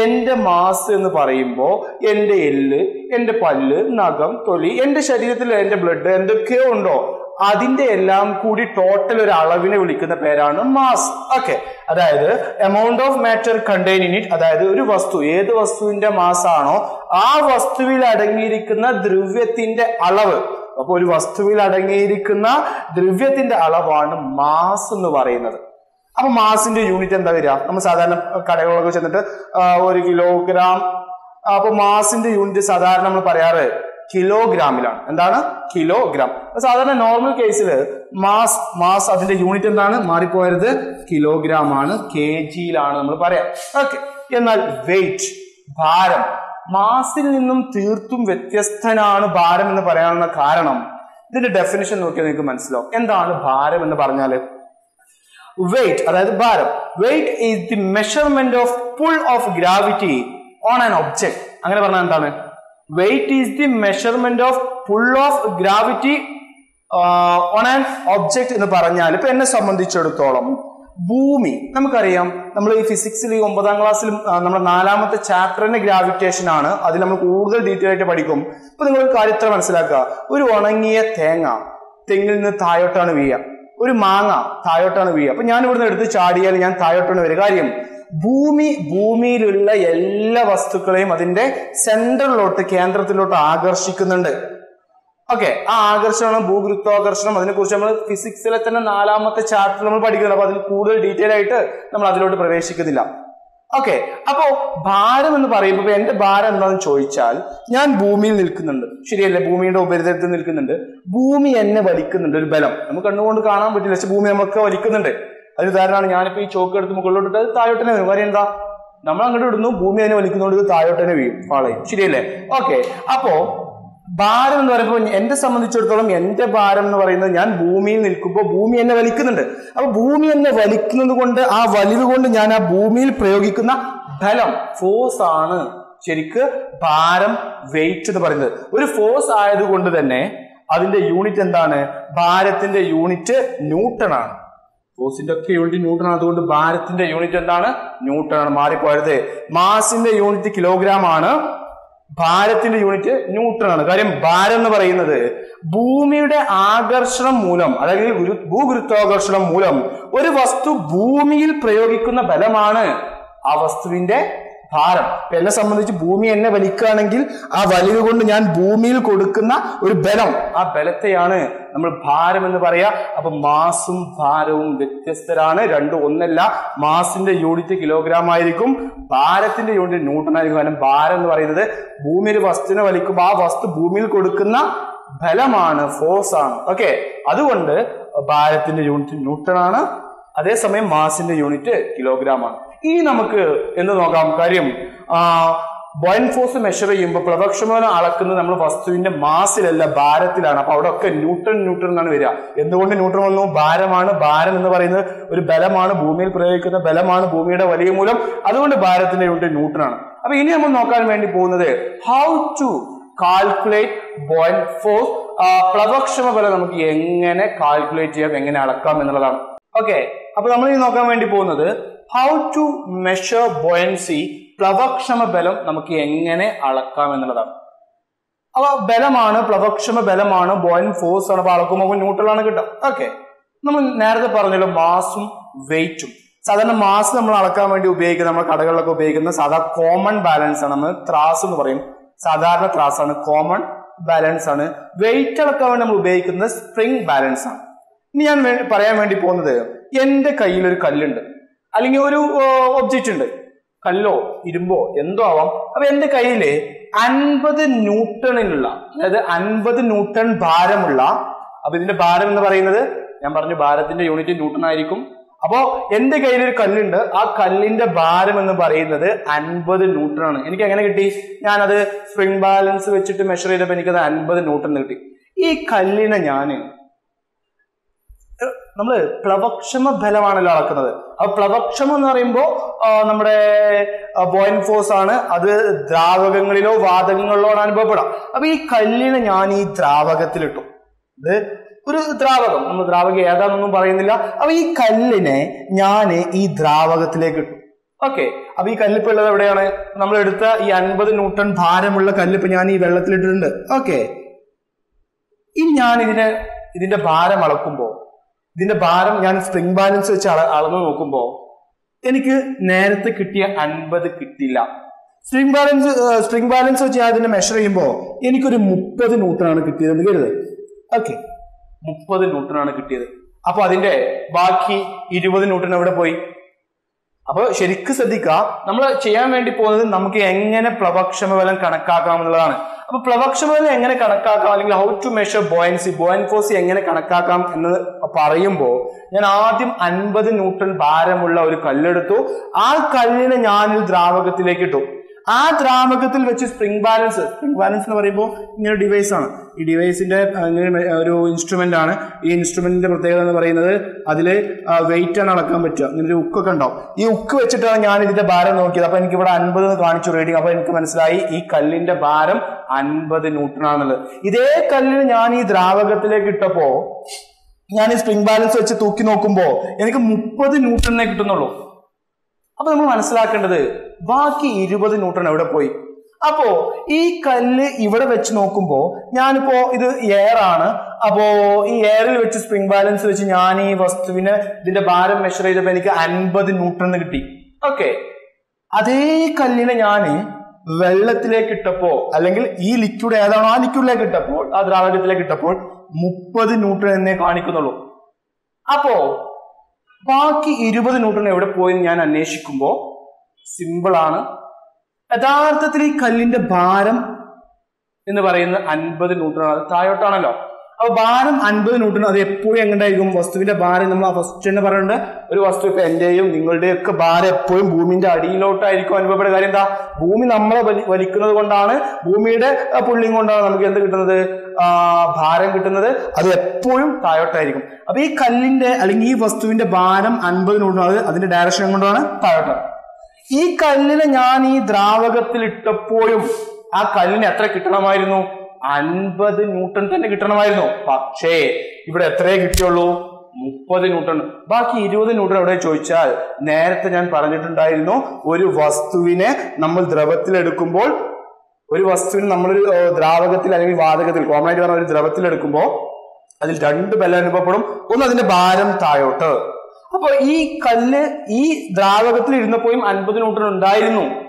എന്റെ മാസ് എന്ന് പറയുമ്പോൾ എന്റെ എല്ല് എന്റെ പല്ല് നഖം തൊലി എന്റെ ശരീരത്തിൽ എന്റെ ബ്ലഡ് എന്തൊക്കെയോ ഉണ്ടോ അതിന്റെ എല്ലാം കൂടി ടോട്ടൽ ഒരു അളവിനെ വിളിക്കുന്ന പേരാണ് മാസ്. ഓക്കെ അതായത് amount of matter contain in it അതായത് ഒരു വസ്തു ഏത് വസ്തുവിന്റെ മാസ് ആണോ ആ വസ്തുവിൽ അടങ്ങിയിരിക്കുന്ന ദ്രവ്യത്തിന്റെ അളവ്. അപ്പൊ ഒരു വസ്തുവിൽ അടങ്ങിയിരിക്കുന്ന ദ്രവ്യത്തിന്റെ അളവാണ് മാസ് എന്ന് പറയുന്നത്. അപ്പൊ മാസിന്റെ യൂണിറ്റ് എന്താ വരിക? നമ്മൾ സാധാരണ കടകളൊക്കെ ചെന്നിട്ട് ഒരു കിലോഗ്രാം അപ്പൊ മാസിന്റെ യൂണിറ്റ് സാധാരണ നമ്മൾ പറയാറ് കിലോഗ്രാമിലാണ് എന്താണ്? കിലോഗ്രാം സാധാരണ നോർമൽ കേസിൽ മാസ് മാസ് അതിന്റെ യൂണിറ്റ് എന്താണ്? മാറിപ്പോയത് കിലോഗ്രാം ആണ് കെ ജിയിലാണ് നമ്മൾ പറയാം. ഓക്കെ എന്നാൽ വെയിറ്റ് ഭാരം. മാസിൽ നിന്നും തീർത്തും വ്യത്യസ്തനാണ് ഭാരം എന്ന് പറയാനുള്ള കാരണം. ഇതിന്റെ ഡെഫിനിഷൻ നോക്കിയാൽ നിങ്ങൾക്ക് മനസ്സിലാവും. എന്താണ് ഭാരം എന്ന് പറഞ്ഞാൽ? വെയിറ്റ് അതായത് ഭാരം. Weight is the measurement of pull of gravity on an object അങ്ങനെ പറഞ്ഞാൽ എന്താണ്? Weight is the measurement of pull of gravity on an object എന്ന് പറഞ്ഞാൽ ഇപ്പൊ എന്നെ സംബന്ധിച്ചിടത്തോളം ഭൂമി. നമുക്കറിയാം നമ്മൾ ഈ ഫിസിക്സിൽ ഈ ഒമ്പതാം ക്ലാസ്സിൽ നമ്മുടെ നാലാമത്തെ ചാപ്റ്ററിന്റെ ഗ്രാവിറ്റേഷൻ ആണ്. അതിൽ നമ്മൾ കൂടുതൽ ഡീറ്റെയിൽ ആയിട്ട് പഠിക്കും. അപ്പൊ നിങ്ങൾ ഒരു കാര്യം ഇത്ര മനസ്സിലാക്കുക. ഒരു ഉണങ്ങിയ തേങ്ങ തെങ്ങിൽ നിന്ന് താഴോട്ടാണ് വീഴുക ഒരു മാങ്ങ താഴോട്ടാണ് വീഴുക. അപ്പൊ ഞാൻ ഇവിടുന്ന് എടുത്ത് ചാടിയാൽ ഞാൻ താഴോട്ടാണ് വരിക. കാര്യം ഭൂമി ഭൂമിയിലുള്ള എല്ലാ വസ്തുക്കളെയും അതിന്റെ സെന്ററിലോട്ട് കേന്ദ്രത്തിലോട്ട് ആകർഷിക്കുന്നുണ്ട്. ഓക്കെ ആ ആകർഷണം ഭൂഗുരുത്വാകർഷണം അതിനെക്കുറിച്ച് നമ്മൾ ഫിസിക്സിലെ തന്നെ നാലാമത്തെ ചാപ്റ്റർ നമ്മൾ പഠിക്കുന്നുണ്ട്. അപ്പൊ അതിൽ കൂടുതൽ ഡീറ്റെയിൽ ആയിട്ട് നമ്മൾ അതിലോട്ട് പ്രവേശിക്കുന്നില്ല. ഓക്കെ അപ്പോ ഭാരം എന്ന് പറയുമ്പോൾ എന്റെ ഭാരം എന്താണെന്ന് ചോദിച്ചാൽ ഞാൻ ഭൂമിയിൽ നിൽക്കുന്നുണ്ട്. ശരിയല്ലേ? ഭൂമിയുടെ ഉപരിതലത്തിൽ നിൽക്കുന്നുണ്ട്. ഭൂമി എന്നെ വലിക്കുന്നുണ്ട് ഒരു ബലം. നമുക്ക് കണ്ണുകൊണ്ട് കാണാൻ പറ്റില്ല. പക്ഷെ ഭൂമി നമുക്ക് വലിക്കുന്നുണ്ട്. അതിന് ഉദാഹരണമാണ് ഞാനിപ്പോ ഈ ചോക്ക് എടുത്ത് മുകളിലോട്ട് അത് താഴോട്ടനെ വരും കാര്യം എന്താ? നമ്മൾ അങ്ങോട്ട് ഇടുന്നു ഭൂമി അതിനെ വലിക്കുന്നതുകൊണ്ട് ഇത് താഴോട്ടനെ വീഴും ഫാളയും ശരിയല്ലേ? ഓക്കെ അപ്പോ ഭാരം എന്ന് പറയുമ്പോൾ എന്നെ സംബന്ധിച്ചിടത്തോളം എന്റെ ഭാരം എന്ന് പറയുന്നത് ഞാൻ ഭൂമിയിൽ നിൽക്കുമ്പോൾ ഭൂമി എന്നെ വലിക്കുന്നുണ്ട്. അപ്പൊ ഭൂമി എന്നെ വലിക്കുന്നത് കൊണ്ട് ആ വലിവ് കൊണ്ട് ഞാൻ ആ ഭൂമിയിൽ പ്രയോഗിക്കുന്ന ബലം ഫോഴ്സ് ആണ് ശരിക്ക് ഭാരം വെയിറ്റ് എന്ന് പറയുന്നത്. ഒരു ഫോഴ്സ് ആയതുകൊണ്ട് തന്നെ അതിന്റെ യൂണിറ്റ് എന്താണ്? ഭാരത്തിന്റെ യൂണിറ്റ് ന്യൂട്ടൺ ആണ്. ഫോഴ്സിന്റെ ഒക്കെ യൂണിറ്റ് ന്യൂട്ടൺ ആണ്. അതുകൊണ്ട് ഭാരത്തിന്റെ യൂണിറ്റ് എന്താണ്? ന്യൂട്ടൺ ആണ്. മാറിപ്പോയത് മാസിന്റെ യൂണിറ്റ് കിലോഗ്രാം ആണ് ഭാരത്തിന്റെ യൂണിറ്റ് ന്യൂട്ടൺ ആണ്. കാര്യം ഭാരം എന്ന് പറയുന്നത് ഭൂമിയുടെ ആകർഷണം മൂലം അതായത് ഗുരു ഭൂഗുരുത്വാകർഷണം മൂലം ഒരു വസ്തു ഭൂമിയിൽ പ്രയോഗിക്കുന്ന ബലമാണ് ആ വസ്തുവിന്റെ ഭാരം. എന്നെ സംബന്ധിച്ച് ഭൂമി എന്നെ വലിക്കുകയാണെങ്കിൽ ആ വലിവ് കൊണ്ട് ഞാൻ ഭൂമിയിൽ കൊടുക്കുന്ന ഒരു ബലം ആ ബലത്തെയാണ് നമ്മൾ ഭാരം എന്ന് പറയാ. അപ്പൊ മാസും ഭാരവും വ്യത്യസ്തരാണ്. രണ്ടും ഒന്നല്ല. മാസിന്റെ യൂണിറ്റ് കിലോഗ്രാം ആയിരിക്കും. ഭാരത്തിന്റെ യൂണിറ്റ് ന്യൂട്ടൺ ആയിരിക്കും കാരണം ഭാരം എന്ന് പറയുന്നത് ഭൂമിയിൽ വസ്തുവിനെ വലിക്കുമ്പോൾ ആ വസ്തു ഭൂമിയിൽ കൊടുക്കുന്ന ബലമാണ് ഫോഴ്സ് ആണ്. ഓക്കെ അതുകൊണ്ട് ഭാരത്തിന്റെ യൂണിറ്റ് ന്യൂട്ടൺ ആണ് അതേസമയം മാസിന്റെ യൂണിറ്റ് കിലോഗ്രാം ആണ്. ഇനി നമുക്ക് എന്ത് നോക്കാം? കാര്യം ബോയിൻ ഫോഴ്സ് മെഷർ ചെയ്യുമ്പോൾ പ്രവക്ഷമാനം അളക്കുന്നത് നമ്മൾ വസ്തുവിന്റെ മാസിലല്ല ഭാരത്തിലാണ്. അപ്പൊ അവിടെ ഒക്കെ ന്യൂട്ടൺ ന്യൂട്ടൺ എന്നാണ് വരിക. എന്തുകൊണ്ട് ന്യൂട്ടൺ വന്നു? ഭാരമാണ്. ഭാരം എന്ന് പറയുന്നത് ഒരു ബലമാണ് ഭൂമിയിൽ പ്രയോഗിക്കുന്ന ബലമാണ് ഭൂമിയുടെ വലിയ മൂലം. അതുകൊണ്ട് ഭാരത്തിന്റെ യൂണിറ്റ് ന്യൂട്ടൺ ആണ്. അപ്പൊ ഇനി നമ്മൾ നോക്കാൻ വേണ്ടി പോകുന്നത് how to calculate buoyant force പ്രവക്ഷമ ബലം നമുക്ക് എങ്ങനെ കാൽക്കുലേറ്റ് ചെയ്യാം എങ്ങനെ അളക്കാം എന്നുള്ളതാണ്. ഓക്കെ അപ്പൊ നമ്മൾ ഇനി നോക്കാൻ വേണ്ടി പോകുന്നത് ഹൗ ടു മെഷർ ബോയൻസി പ്ലവക്ഷമ ബലം നമുക്ക് എങ്ങനെ അളക്കാം എന്നുള്ളതാണ്. അപ്പൊ ബലമാണ് പ്ലവക്ഷമ ബലമാണ് ബോയിൻ ഫോഴ്സ് ആണ് അപ്പൊ അളക്കുമ്പോൾ ന്യൂട്രലാണ് കിട്ടുക. ഓക്കെ നമ്മൾ നേരത്തെ പറഞ്ഞല്ലോ മാസും വെയിറ്റും സാധാരണ മാസ് നമ്മൾ അളക്കാൻ വേണ്ടി ഉപയോഗിക്കുന്ന നമ്മൾ കടകളിലൊക്കെ ഉപയോഗിക്കുന്ന സാധാ കോമൺ ബാലൻസ് ആണ്. നമ്മൾ ത്രാസ് എന്ന് പറയും. സാധാരണ ത്രാസ് ആണ് കോമൺ ബാലൻസ് ആണ്. വെയിറ്റ് അളക്കാൻ വേണ്ടി നമ്മൾ ഉപയോഗിക്കുന്നത് സ്പ്രിംഗ് ബാലൻസ് ആണ്. ഇനി ഞാൻ പറയാൻ വേണ്ടി പോകുന്നത് എന്റെ കയ്യിൽ ഒരു കല്ലുണ്ട്. അല്ലെങ്കിൽ ഒരു ഒബ്ജക്റ്റ് ഉണ്ട്. കല്ലോ ഇരുമ്പോ എന്തോ ആവാം. അപ്പൊ എന്റെ കയ്യിൽ അൻപത് ന്യൂട്ടണിലുള്ള അതായത് അൻപത് ന്യൂട്ടൺ ഭാരമുള്ള അപ്പൊ ഇതിന്റെ ഭാരം എന്ന് പറയുന്നത് ഞാൻ പറഞ്ഞു ഭാരത്തിന്റെ യൂണിറ്റ് ന്യൂട്ടൺ ആയിരിക്കും. അപ്പോ എന്റെ കയ്യിൽ ഒരു കല്ലുണ്ട്. ആ കല്ലിന്റെ ഭാരം എന്ന് പറയുന്നത് അൻപത് ന്യൂട്ടൺ ആണ് എനിക്ക് എങ്ങനെ കിട്ടി? ഞാനത് സ്പ്രിംഗ് ബാലൻസ് വെച്ചിട്ട് മെഷർ ചെയ്തപ്പോൾ എനിക്കത് അൻപത് ന്യൂട്ടൺ കിട്ടി. ഈ കല്ലിനെ ഞാൻ നമ്മൾ പ്ലവക്ഷമ ബലമാണല്ലോ അളക്കുന്നത്. അപ്പൊ പ്ലവക്ഷമം എന്ന് പറയുമ്പോൾ നമ്മുടെ ബോയിൻ ഫോഴ്സ് ആണ്. അത് ദ്രാവകങ്ങളിലോ വാതകങ്ങളിലോ ആണ് അനുഭവപ്പെടാം അപ്പൊ ഈ കല്ലിനെ ഞാൻ ഈ ദ്രാവകത്തിലിട്ടു. ഇത് ഒരു ദ്രാവകം. നമ്മൾ ദ്രാവകം ഏതാണെന്നൊന്നും പറയുന്നില്ല. അപ്പൊ ഈ കല്ലിനെ ഞാൻ ഈ ദ്രാവകത്തിലേക്ക് ഇട്ടു. ഓക്കെ. അപ്പൊ ഈ കല്ലിപ്പ് ഉള്ളത് എവിടെയാണ്? നമ്മൾ എടുത്ത ഈ അൻപത് ന്യൂട്ടൺ ഭാരമുള്ള കല്ലിപ്പ് ഞാൻ ഈ വെള്ളത്തിലിട്ടിട്ടുണ്ട്. ഓക്കെ. ഇനി ഞാൻ ഇതിനെ ഇതിന്റെ ഭാരം അളക്കുമ്പോൾ ഇതിന്റെ ഭാരം ഞാൻ സ്പ്രിംഗ് ബാലൻസ് വെച്ച് അള അളന്ന് നോക്കുമ്പോൾ എനിക്ക് നേരത്തെ കിട്ടിയ അൻപത് കിട്ടില്ല. സ്പ്രിംഗ് ബാലൻസ് സ്പ്രിംഗ് ബാലൻസ് വെച്ച് ഞാൻ ഇതിനെ മെഷർ ചെയ്യുമ്പോൾ എനിക്കൊരു മുപ്പത് ന്യൂട്ടനാണ് കിട്ടിയതെന്ന് കരുത്. ഓക്കെ മുപ്പത് ന്യൂട്ടനാണ് കിട്ടിയത്. അപ്പൊ അതിന്റെ ബാക്കി ഇരുപത് ന്യൂട്ടൺ എവിടെ പോയി? അപ്പൊ ശരിക്കും ശ്രദ്ധിക്കുക നമ്മൾ ചെയ്യാൻ വേണ്ടി പോകുന്നത് നമുക്ക് എങ്ങനെ പ്ലവക്ഷമ ബലം കണക്കാക്കാം എന്നുള്ളതാണ്. അപ്പൊ പ്ലവക്ഷമത എങ്ങനെ കണക്കാക്കാം? അല്ലെങ്കിൽ how to measure buoyancy buoyant എങ്ങനെ കണക്കാക്കാം എന്ന് പറയുമ്പോൾ ഞാൻ ആദ്യം അൻപത് ന്യൂട്ടൺ ഭാരമുള്ള ഒരു കല്ലെടുത്തു. ആ കല്ലിനെ ഞാൻ ദ്രാവകത്തിലേക്ക് ഇട്ടു. ആ ദ്രാവകത്തിൽ വെച്ച് സ്പ്രിംഗ് ബാലൻസ് സ്പ്രിംഗ് ബാലൻസ് എന്ന് പറയുമ്പോൾ ഇങ്ങനെ ഡിവൈസ് ആണ്. ഈ ഡിവൈസിന്റെ ഒരു ഇൻസ്ട്രുമെന്റ് ആണ്. ഈ ഇൻസ്ട്രുമെന്റിന്റെ പ്രത്യേകത എന്ന് പറയുന്നത് അതിൽ വെയിറ്റ് ആണ് അളക്കാൻ പറ്റുക. ഇങ്ങനെ ഒരു ഉക്കൊക്കെ ഉണ്ടാവും. ഈ ഉക്ക് വെച്ചിട്ടാണ് ഞാൻ ഇതിന്റെ ഭാരം നോക്കിയത്. അപ്പൊ എനിക്ക് ഇവിടെ അൻപത് കാണിച്ചു റീഡിങ് അപ്പൊ എനിക്ക് മനസ്സിലായി ഈ കല്ലിന്റെ ഭാരം അൻപത് ന്യൂട്ടൺ ആണെന്നുള്ളത് ഇതേ കല്ലിന് ഞാൻ ഈ ദ്രാവകത്തിലേക്ക് ഇട്ടപ്പോ ഞാൻ ഈ സ്പ്രിംഗ് ബാലൻസ് വെച്ച് തൂക്കി നോക്കുമ്പോൾ എനിക്ക് മുപ്പത് ന്യൂട്ടണിനെ കിട്ടുന്നുള്ളൂ. അപ്പൊ നമ്മൾ മനസ്സിലാക്കേണ്ടത് ബാക്കി ഇരുപത് ന്യൂട്ടൺ എവിടെ പോയി? അപ്പോ ഈ കല്ല് ഇവിടെ വെച്ച് നോക്കുമ്പോ ഞാനിപ്പോ ഇത് എയർ ആണ്. അപ്പോ ഈ എയറിൽ വെച്ച് സ്പ്രിംഗ് ബാലൻസ് വെച്ച് ഞാൻ ഈ വസ്തുവിന് ഇതിന്റെ ഭാരം മെഷർ ചെയ്തപ്പോ എനിക്ക് അൻപത് ന്യൂട്ടൺ കിട്ടി. ഓക്കെ അതേ കല്ലിനെ ഞാൻ വെള്ളത്തിലേക്ക് ഇട്ടപ്പോ അല്ലെങ്കിൽ ഈ ലിക്വിഡ് ഏതാണോ ആ ലിക്വിഡിലേക്ക് ഇട്ടപ്പോൾ ആ ദ്രാവകത്തിലേക്ക് ഇട്ടപ്പോൾ മുപ്പത് ന്യൂട്രൺ എന്നേ കാണിക്കുന്നുള്ളൂ. അപ്പോ ബാക്കി ഇരുപത് ന്യൂട്രൺ എവിടെ പോയി ഞാൻ അന്വേഷിക്കുമ്പോ സിമ്പിൾ ആണ്. യഥാർത്ഥത്തിൽ ഈ കല്ലിന്റെ ഭാരം എന്ന് പറയുന്നത് അൻപത് ന്യൂട്രൺ അത് താഴോട്ടാണല്ലോ. അപ്പൊ ഭാരം അൻപത് ന്യൂട്ടൺ അത് എപ്പോഴും എങ്ങനെയായിരിക്കും? വസ്തുവിന്റെ ഭാരം നമ്മൾ ഫസ്റ്റ് തന്നെ പറയുന്നുണ്ട്. ഒരു വസ്തു ഇപ്പൊ എന്റെയും നിങ്ങളുടെയും ഒക്കെ ഭാരം എപ്പോഴും ഭൂമിന്റെ അടിയിലോട്ടായിരിക്കും അനുഭവപ്പെടുന്ന കാര്യം എന്താ? ഭൂമി നമ്മളെ വലി വലിക്കുന്നത് കൊണ്ടാണ് ഭൂമിയുടെ പുള്ളിയും കൊണ്ടാണ് നമുക്ക് എന്ത് കിട്ടുന്നത്? ഭാരം കിട്ടുന്നത്. അത് എപ്പോഴും താഴോട്ടായിരിക്കും. അപ്പൊ ഈ കല്ലിന്റെ അല്ലെങ്കിൽ ഈ വസ്തുവിന്റെ ഭാരം അൻപത് ന്യൂട്ടൺ അത് അതിന്റെ ഡയറക്ഷൻ കൊണ്ടാണ് താഴോട്ടാണ് ഈ കല്ലിനെ ഞാൻ ഈ ദ്രാവകത്തിൽ ഇട്ടപ്പോഴും ആ കല്ലിന് എത്ര കിട്ടണമായിരുന്നു? അൻപത് ന്യൂട്ടൺ തന്നെ കിട്ടണമായിരുന്നു. പക്ഷേ ഇവിടെ എത്രയേ കിട്ടിയുള്ളൂ? മുപ്പത് ന്യൂട്ടൺ. ബാക്കി ഇരുപത് ന്യൂട്ടൺ എവിടെ ചോദിച്ചാൽ നേരത്തെ ഞാൻ പറഞ്ഞിട്ടുണ്ടായിരുന്നു ഒരു വസ്തുവിനെ നമ്മൾ ദ്രവത്തിൽ എടുക്കുമ്പോൾ ഒരു വസ്തുവിനെ നമ്മളൊരു ദ്രാവകത്തിൽ അല്ലെങ്കിൽ വാതകത്തിൽ കോമൺ ആയിട്ട് പറഞ്ഞ ഒരു ദ്രവത്തിൽ എടുക്കുമ്പോൾ അതിൽ രണ്ട് ബലം അനുഭവപ്പെടും. ഒന്ന് അതിന്റെ ഭാരം താഴോട്ട്. അപ്പൊ ഈ കല്ല് ഈ ദ്രാവകത്തിൽ ഇരുന്നപ്പോഴും അൻപത് ന്യൂട്ടൺ ഉണ്ടായിരുന്നു.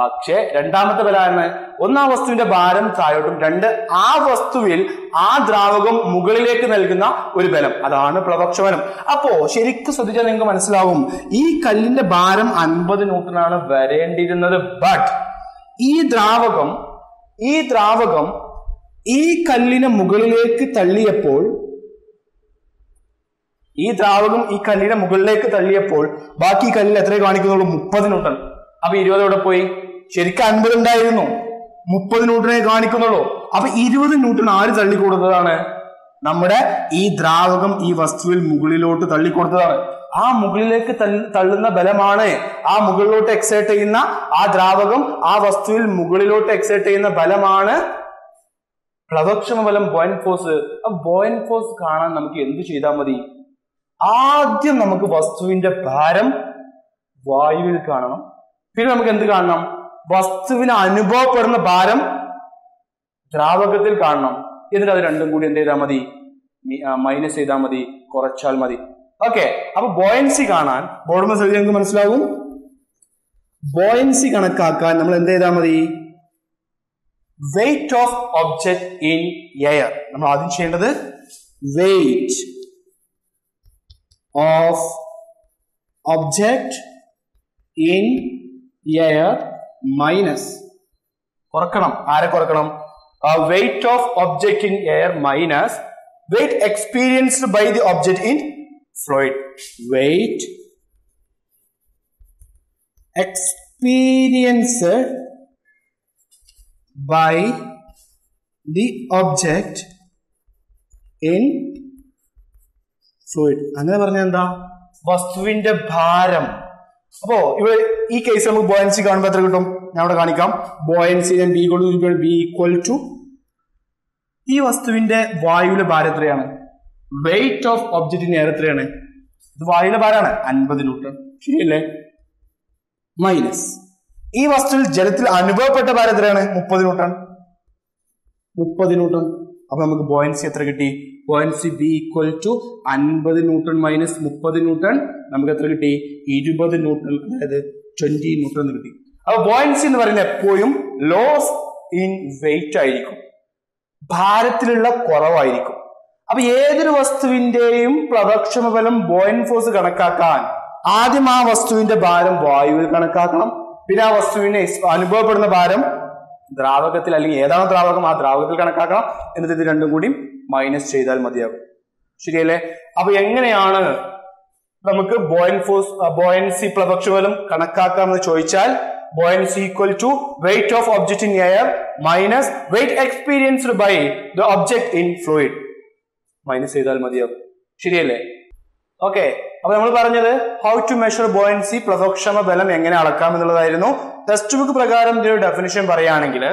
പക്ഷേ രണ്ടാമത്തെ ബലമാണ് എന്ന് ഒന്നാം വസ്തുവിന്റെ ഭാരം താഴോട്ടും രണ്ട് ആ വസ്തുവിൽ ആ ദ്രാവകം മുകളിലേക്ക് നൽകുന്ന ഒരു ബലം. അതാണ് പ്രവക്ഷവനം അപ്പോ ശരിക്കും ശ്രദ്ധിച്ചാൽ നിങ്ങൾക്ക് മനസ്സിലാവും ഈ കല്ലിന്റെ ഭാരം അൻപത് ന്യൂട്ടനാണ് വരേണ്ടിയിരുന്നത്. ബട്ട് ഈ ദ്രാവകം ഈ ദ്രാവകം ഈ കല്ലിനെ മുകളിലേക്ക് തള്ളിയപ്പോൾ ഈ ദ്രാവകം ഈ കല്ലിനെ മുകളിലേക്ക് തള്ളിയപ്പോൾ ബാക്കി കല്ലിൽ എത്ര കാണിക്കുന്നുള്ളൂ? മുപ്പത് ന്യൂട്ടൺ. അപ്പൊ ഇരുപതോടെ പോയി? ശരിക്കും അൻപത് ഉണ്ടായിരുന്നു. മുപ്പത് ന്യൂട്ടനെ കാണിക്കുന്നുള്ളൂ. അപ്പൊ ഇരുപത് ന്യൂട്ടൺ ആര് തള്ളിക്കൊടുത്തതാണ്? നമ്മുടെ ഈ ദ്രാവകം ഈ വസ്തുവിൽ മുകളിലോട്ട് തള്ളിക്കൊടുത്തതാണ്. ആ മുകളിലേക്ക് തള്ളുന്ന ബലമാണ് ആ മുകളിലോട്ട് എക്സൈറ്റ് ചെയ്യുന്ന ആ ദ്രാവകം ആ വസ്തുവിൽ മുകളിലോട്ട് എക്സൈറ്റ് ചെയ്യുന്ന ബലമാണ് പ്ലവക്ഷമ ബലം ബോയൻ ഫോഴ്സ് ബോയൻ ഫോഴ്സ് കാണാൻ നമുക്ക് എന്ത് ചെയ്താൽ മതി? ആദ്യം നമുക്ക് വസ്തുവിന്റെ ഭാരം വായുവിൽ കാണണം. പിന്നെ നമുക്ക് എന്ത് കാണണം? വസ്തുവിന് അനുഭവപ്പെടുന്ന ഭാരം ദ്രാവകത്തിൽ കാണണം. എന്നിട്ട് അത് രണ്ടും കൂടി എന്ത് ചെയ്താൽ മതി മൈനസ് ചെയ്താൽ മതി. കുറച്ചാൽ മതി. ഓക്കെ അപ്പൊ ബോയൻസി കാണാൻ ബോർഡ് ശ്രദ്ധിച്ച് നിങ്ങൾക്ക് മനസ്സിലാവും? ബോയൻസി കണക്കാക്കാൻ നമ്മൾ എന്ത് ചെയ്താൽ മതി? Weight of object in air നമ്മൾ ആദ്യം ചെയ്യേണ്ടത് weight of object in air minus കുറക്കണം. ആരെ കുറക്കണം? Weight of object in air minus weight experienced by the object in fluid weight experienced by the object in fluid അങ്ങനെ പറഞ്ഞ എന്താ? വസ്തുവിന്റെ ഭാരം. അപ്പോ ഇവിടെ ഈ കേസ് നമുക്ക് ബോയൻസി കാണുമ്പോൾ എത്ര കിട്ടും? ഞാൻ ഇവിടെ കാണിക്കാം. ബോയൻസി ഞാൻ ബി കൊണ്ട് ബി ഈക്വൽ ടു ഈ വസ്തുവിന്റെ വായുവിലെ ഭാരം എത്രയാണ്? വെയിറ്റ് ഓഫ് ഒബ്ജക്റ്റിന് എയർ എത്രയാണ്? ഇത് വായുവിലെ ഭാരമാണ്. അൻപത് ന്യൂട്ടൺ. ശരിയല്ലേ? മൈനസ് ഈ വസ്തുവിൽ ജലത്തിൽ അനുഭവപ്പെട്ട ഭാരം എത്രയാണ്? മുപ്പത് ന്യൂട്ടൺ. മുപ്പത് ന്യൂട്ടൺ. അപ്പൊ നമുക്ക് ബോയൻസി എത്ര കിട്ടി? ബോയൻസി ബി ഈക്വൽ ടു അൻപത് ന്യൂട്ടൺ മൈനസ് മുപ്പത് ന്യൂട്ടൺ നമുക്ക് എത്ര കിട്ടി? ഇരുപത് ന്യൂട്ടൺ അതായത് ട്വന്റി ന്യൂട്ടൺ എന്ന് കിട്ടി. അപ്പൊ ബോയൻസി എന്ന് പറയുന്നത് എപ്പോഴും ലോസ് ഇൻ വെയിറ്റ് ആയിരിക്കും. ഭാരത്തിലുള്ള കുറവായിരിക്കും. അപ്പൊ ഏതൊരു വസ്തുവിന്റെയും പ്രദക്ഷമ ബലം ബോയൻ ഫോഴ്സ് കണക്കാക്കാൻ ആദ്യം ആ വസ്തുവിന്റെ ഭാരം വായുവിൽ കണക്കാക്കണം. പിന്നെ ആ വസ്തുവിനെ അനുഭവപ്പെടുന്ന ഭാരം ദ്രാവകത്തിൽ അല്ലെങ്കിൽ ഏതാണോ ദ്രാവകം ആ ദ്രാവകത്തിൽ കണക്കാക്കണം. എന്നിട്ട് ഇത് രണ്ടും കൂടി മൈനസ് ചെയ്താൽ മതിയാകും ശരിയല്ലേ? അപ്പൊ എങ്ങനെയാണ് നമുക്ക് ബോയൻ ഫോഴ്സ് ബോയൻസി പ്രദക്ഷബലം കണക്കാക്കാമെന്ന് ചോദിച്ചാൽ buoyancy equal to weight of object in air minus weight experienced by the object in fluid minus ചെയ്താൽ മതിയാകും ശരിയല്ലേ? ഓക്കെ അപ്പൊ നമ്മൾ പറഞ്ഞത് ഹൗ ടു മെഷർ ബോയൻസി പ്രദോക്ഷമ ബലം എങ്ങനെ അളക്കാം എന്നുള്ളതായിരുന്നു. ടെക്സ്റ്റ് ബുക്ക് പ്രകാരം ഇതിന്റെ ഡെഫിനിഷൻ പറയുകയാണെങ്കിൽ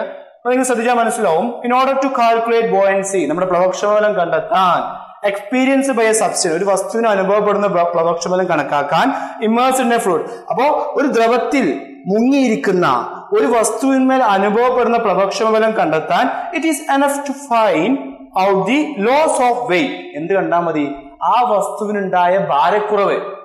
നിങ്ങൾ ശ്രദ്ധിച്ചാൽ മനസ്സിലാവും. In order to calculate buoyancy നമ്മുടെ പ്രദോക്ഷമ കണ്ടെത്താൻ എക്സ്പീരിയൻസ് ബൈ എ സബ്സ്റ്റൻ ഒരു വസ്തുവിന് അനുഭവപ്പെടുന്ന പ്രദോക്ഷ കണക്കാക്കാൻ ഇമേഴ്സ് ഇൻ എ ഫ്ലൂഡ് അപ്പോ ഒരു ദ്രവത്തിൽ മുങ്ങിയിരിക്കുന്ന ഒരു വസ്തുവിന്മേൽ അനുഭവപ്പെടുന്ന പ്രദോക്ഷമ കണ്ടെത്താൻ it is enough to find out the loss of weight എന്ത് കണ്ടാൽ മതി? ആ വസ്തുവിനുണ്ടായ ഭാരക്കുറവ്.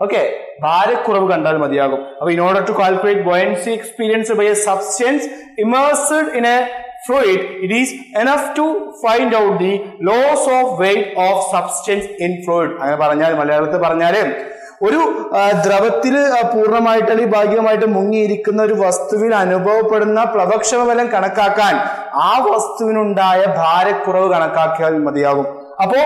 ഓക്കെ ഭാരക്കുറവ് കണ്ടാൽ മതിയാകും. അപ്പൊ in order to calculate buoyancy experience by a substance immersed in a fluid it is enough to find out the loss of weight of substance in fluid അങ്ങനെ പറഞ്ഞാൽ മലയാളത്തിൽ പറഞ്ഞാൽ ഒരു ദ്രവത്തിൽ പൂർണമായിട്ട് അല്ലെങ്കിൽ ഭാഗികമായിട്ട് മുങ്ങിയിരിക്കുന്ന ഒരു വസ്തുവിൽ അനുഭവപ്പെടുന്ന പ്ലവക്ഷമ ബലം കണക്കാക്കാൻ ആ വസ്തുവിനുണ്ടായ ഭാരക്കുറവ് കണക്കാക്കിയാൽ മതിയാകും. അപ്പോ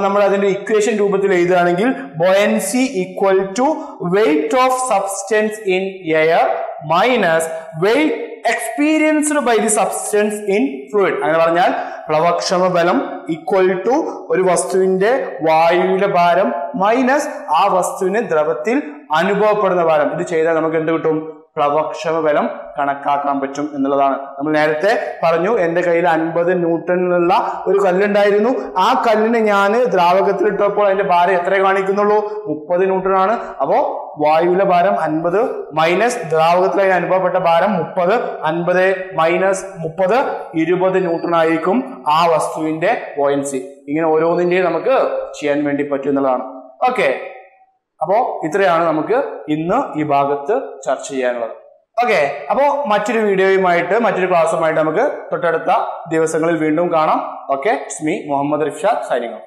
നമ്മൾ അതിന്റെ ഇക്വേഷൻ രൂപത്തിൽ എഴുതുകയാണെങ്കിൽ buoyancy equal to weight of substance in air minus weight experienced by the substance in fluid അങ്ങനെ പറഞ്ഞാൽ പ്ലവക്ഷമ ബലം ഈക്വൽ ടു ഒരു വസ്തുവിന്റെ വായുവിന്റെ ഭാരം മൈനസ് ആ വസ്തുവിന് ദ്രവത്തിൽ അനുഭവപ്പെടുന്ന ഭാരം. ഇത് ചെയ്താൽ നമുക്ക് എന്ത് കിട്ടും? പ്ലവക്ഷമ ബലം കണക്കാക്കാൻ പറ്റും എന്നുള്ളതാണ്. നമ്മൾ നേരത്തെ പറഞ്ഞു എന്റെ കയ്യിൽ അൻപത് ന്യൂട്ടണിലുള്ള ഒരു കല്ലുണ്ടായിരുന്നു. ആ കല്ലിനെ ഞാൻ ദ്രാവകത്തിൽ ഇട്ടപ്പോൾ അതിന്റെ ഭാരം എത്ര കാണിക്കുന്നുള്ളൂ? മുപ്പത് ന്യൂട്ടൺ ആണ്. അപ്പോ വായുവിലെ ഭാരം അൻപത് മൈനസ് ദ്രാവകത്തിൽ അതിന് അനുഭവപ്പെട്ട ഭാരം മുപ്പത് അൻപത് മൈനസ് മുപ്പത് ഇരുപത് ന്യൂട്ടൺ ആയിരിക്കും ആ വസ്തുവിന്റെ പോയിന്റ്സി ഇങ്ങനെ ഓരോന്നിന്റെയും നമുക്ക് ചെയ്യാൻ വേണ്ടി പറ്റും എന്നുള്ളതാണ്. ഓക്കെ. അപ്പോ ഇത്രയാണ് നമുക്ക് ഇന്ന് ഈ ഭാഗത്ത് ചർച്ച ചെയ്യാനുള്ളത്. ഓക്കെ അപ്പോ മറ്റൊരു വീഡിയോയുമായിട്ട് മറ്റൊരു ക്ലാസ്സുമായിട്ട് നമുക്ക് തൊട്ടടുത്ത ദിവസങ്ങളിൽ വീണ്ടും കാണാം. ഓക്കെ സ്മി മുഹമ്മദ് റിഫ്ഷാദ് സൈനിങ്